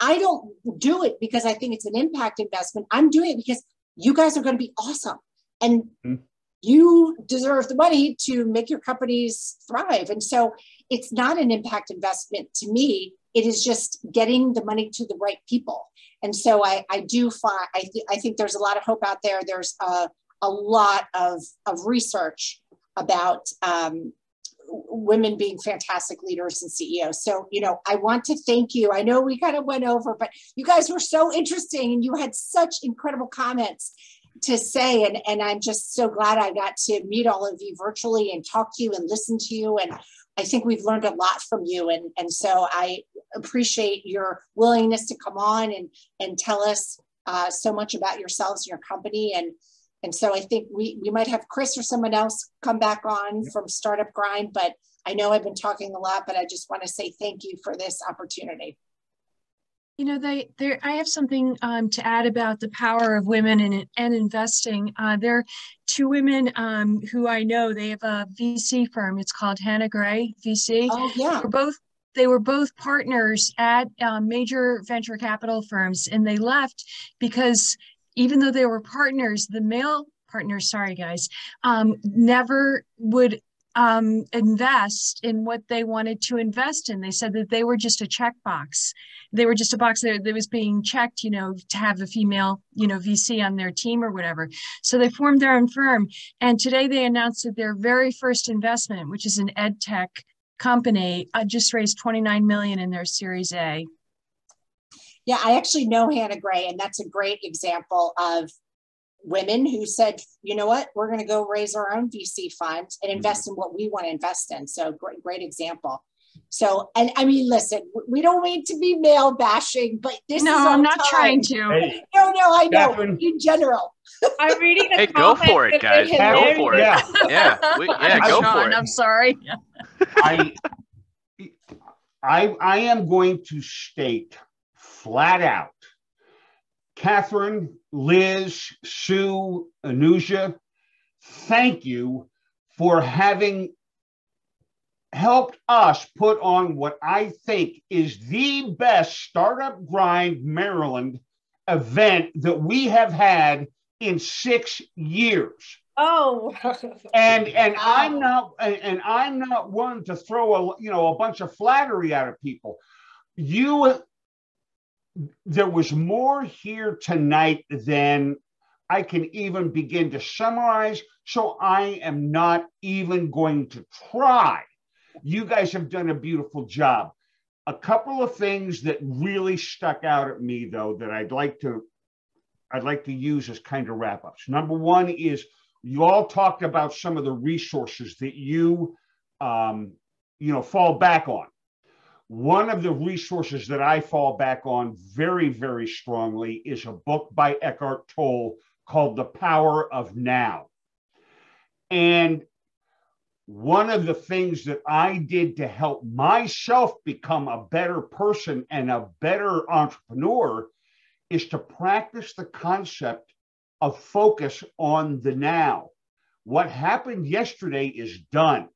I don't do it because I think it's an impact investment. I'm doing it because you guys are going to be awesome. And mm-hmm. you deserve the money to make your companies thrive. And so it's not an impact investment to me. It is just getting the money to the right people. And so I, I do find, I, th- I think there's a lot of hope out there. There's a, a lot of, of research about um, women being fantastic leaders and CEOs. So, you know, I want to thank you. I know we kind of went over, but you guys were so interesting and you had such incredible comments to say. And, and I'm just so glad I got to meet all of you virtually and talk to you and listen to you. And I think we've learned a lot from you. And, and so I appreciate your willingness to come on and, and tell us uh, so much about yourselves and your company. And, and so I think we, we might have Chris or someone else come back on from Startup Grind, but I know I've been talking a lot, but I just want to say thank you for this opportunity. You know, they there. I have something um, to add about the power of women and and investing. Uh, there are two women um, who I know. They have a VC firm. It's called Hannah Grey VC. Oh yeah. They're both they were both partners at um, major venture capital firms, and they left because even though they were partners, the male partners, sorry guys, um, never would um, invest in what they wanted to invest in. They said that they were just a checkbox. They were just a box that, that was being checked, you know, to have a female, you know, VC on their team or whatever. So they formed their own firm. And today they announced that their very first investment, which is an ed tech company, uh, just raised 29 million in their Series A. Yeah, I actually know Hannah Grey, and that's a great example of women who said, you know what, we're going to go raise our own VC fund and invest in what we want to invest in. So great, great example. So, and I mean, listen, we don't mean to be male bashing, but this no, is I'm not time. trying to. Hey, No, no, I know. Katherine. In general, I'm reading Hey, go for it, guys. Go for it. yeah. [laughs] Yeah, we, yeah, go Sean, for it. I'm sorry. I, I, I am going to state flat out, Katherine, Liz, Sue, Anuja, thank you for having helped us put on what I think is the best startup grind Maryland event that we have had in six years. Oh, and and I'm not and, I'm not one to throw a you know a bunch of flattery out of people. You there was more here tonight than I can even begin to summarize. So I am not even going to try. You guys have done a beautiful job. A couple of things that really stuck out at me though that I'd like to I'd like to use as kind of wrap ups. Number one is you all talked about some of the resources that you um, you know fall back on one of the resources that i fall back on very very strongly is a book by eckhart tolle called the power of now and one of the things that i did to help myself become a better person and a better entrepreneur is to practice the concept of focus on the now. What happened yesterday is done.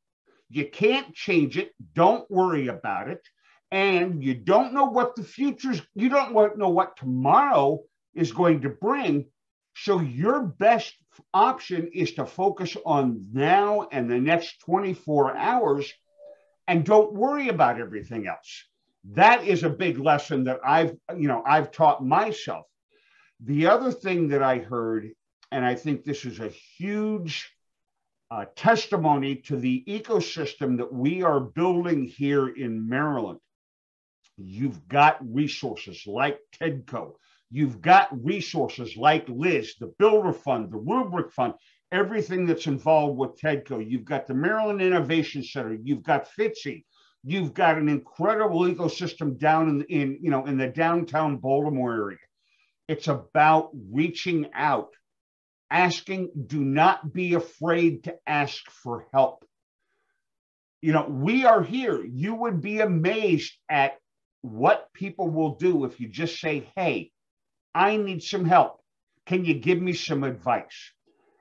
You can't change it. Don't worry about it. And you don't know what the future's, you don't know what tomorrow is going to bring. So your best option is to focus on now and the next 24 hours and don't worry about everything else. That is a big lesson that I've, you know, I've taught myself. The other thing that I heard, and I think this is a huge uh, testimony to the ecosystem that we are building here in Maryland. You've got resources like TEDCO. You've got resources like Liz, the Builder Fund, the Rubric Fund, everything that's involved with TEDCO. You've got the Maryland Innovation Center. You've got FITCI. You've got an incredible ecosystem down in, in you know in the downtown Baltimore area. It's about reaching out, asking, do not be afraid to ask for help. You know, we are here. You would be amazed at what people will do if you just say, hey, I need some help. Can you give me some advice?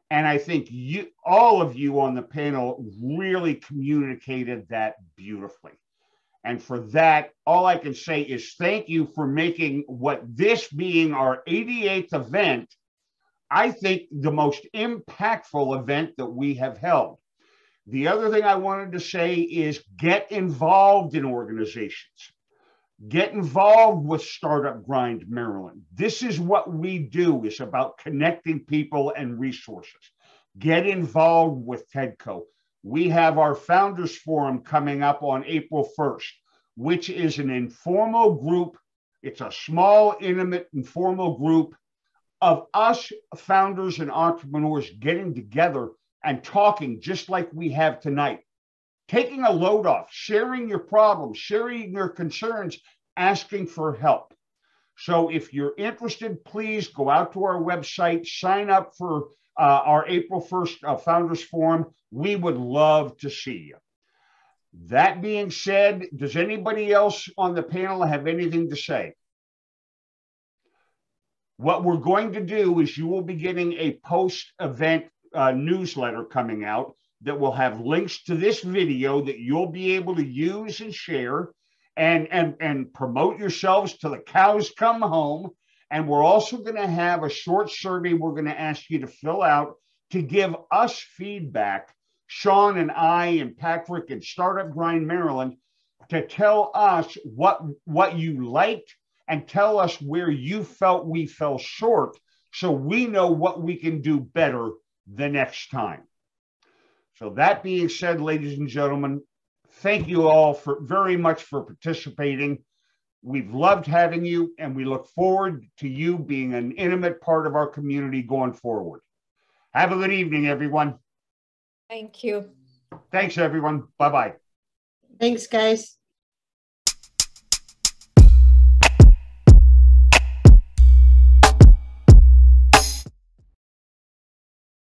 And I think you, all of you on the panel really communicated that beautifully. And for that, all I can say is thank you for making what this being our 88th event, I think the most impactful event that we have held. The other thing I wanted to say is get involved in organizations. Get involved with Startup Grind Maryland. This is what we do. It's about connecting people and resources. Get involved with TEDCO. We have our Founders Forum coming up on April 1st, which is an informal group. It's a small, intimate, informal group of us founders and entrepreneurs getting together and talking just like we have tonight. Taking a load off, sharing your problems, sharing your concerns, asking for help. So if you're interested, please go out to our website, sign up for uh, our April 1st uh, Founders Forum. We would love to see you. That being said, does anybody else on the panel have anything to say? What we're going to do is you will be getting a post event uh, newsletter coming out that will have links to this video that you'll be able to use and share and, and, and promote yourselves till the cows come home. And we're also going to have a short survey we're going to ask you to fill out to give us feedback, Sean and I and Patrick and Startup Grind Maryland, to tell us what, what you liked and tell us where you felt we fell short so we know what we can do better the next time. So that being said, ladies and gentlemen, thank you all for very much for participating. We've loved having you and we look forward to you being an intimate part of our community going forward. Have a good evening, everyone. thank you. Thanks, everyone. Bye bye. Thanks, guys.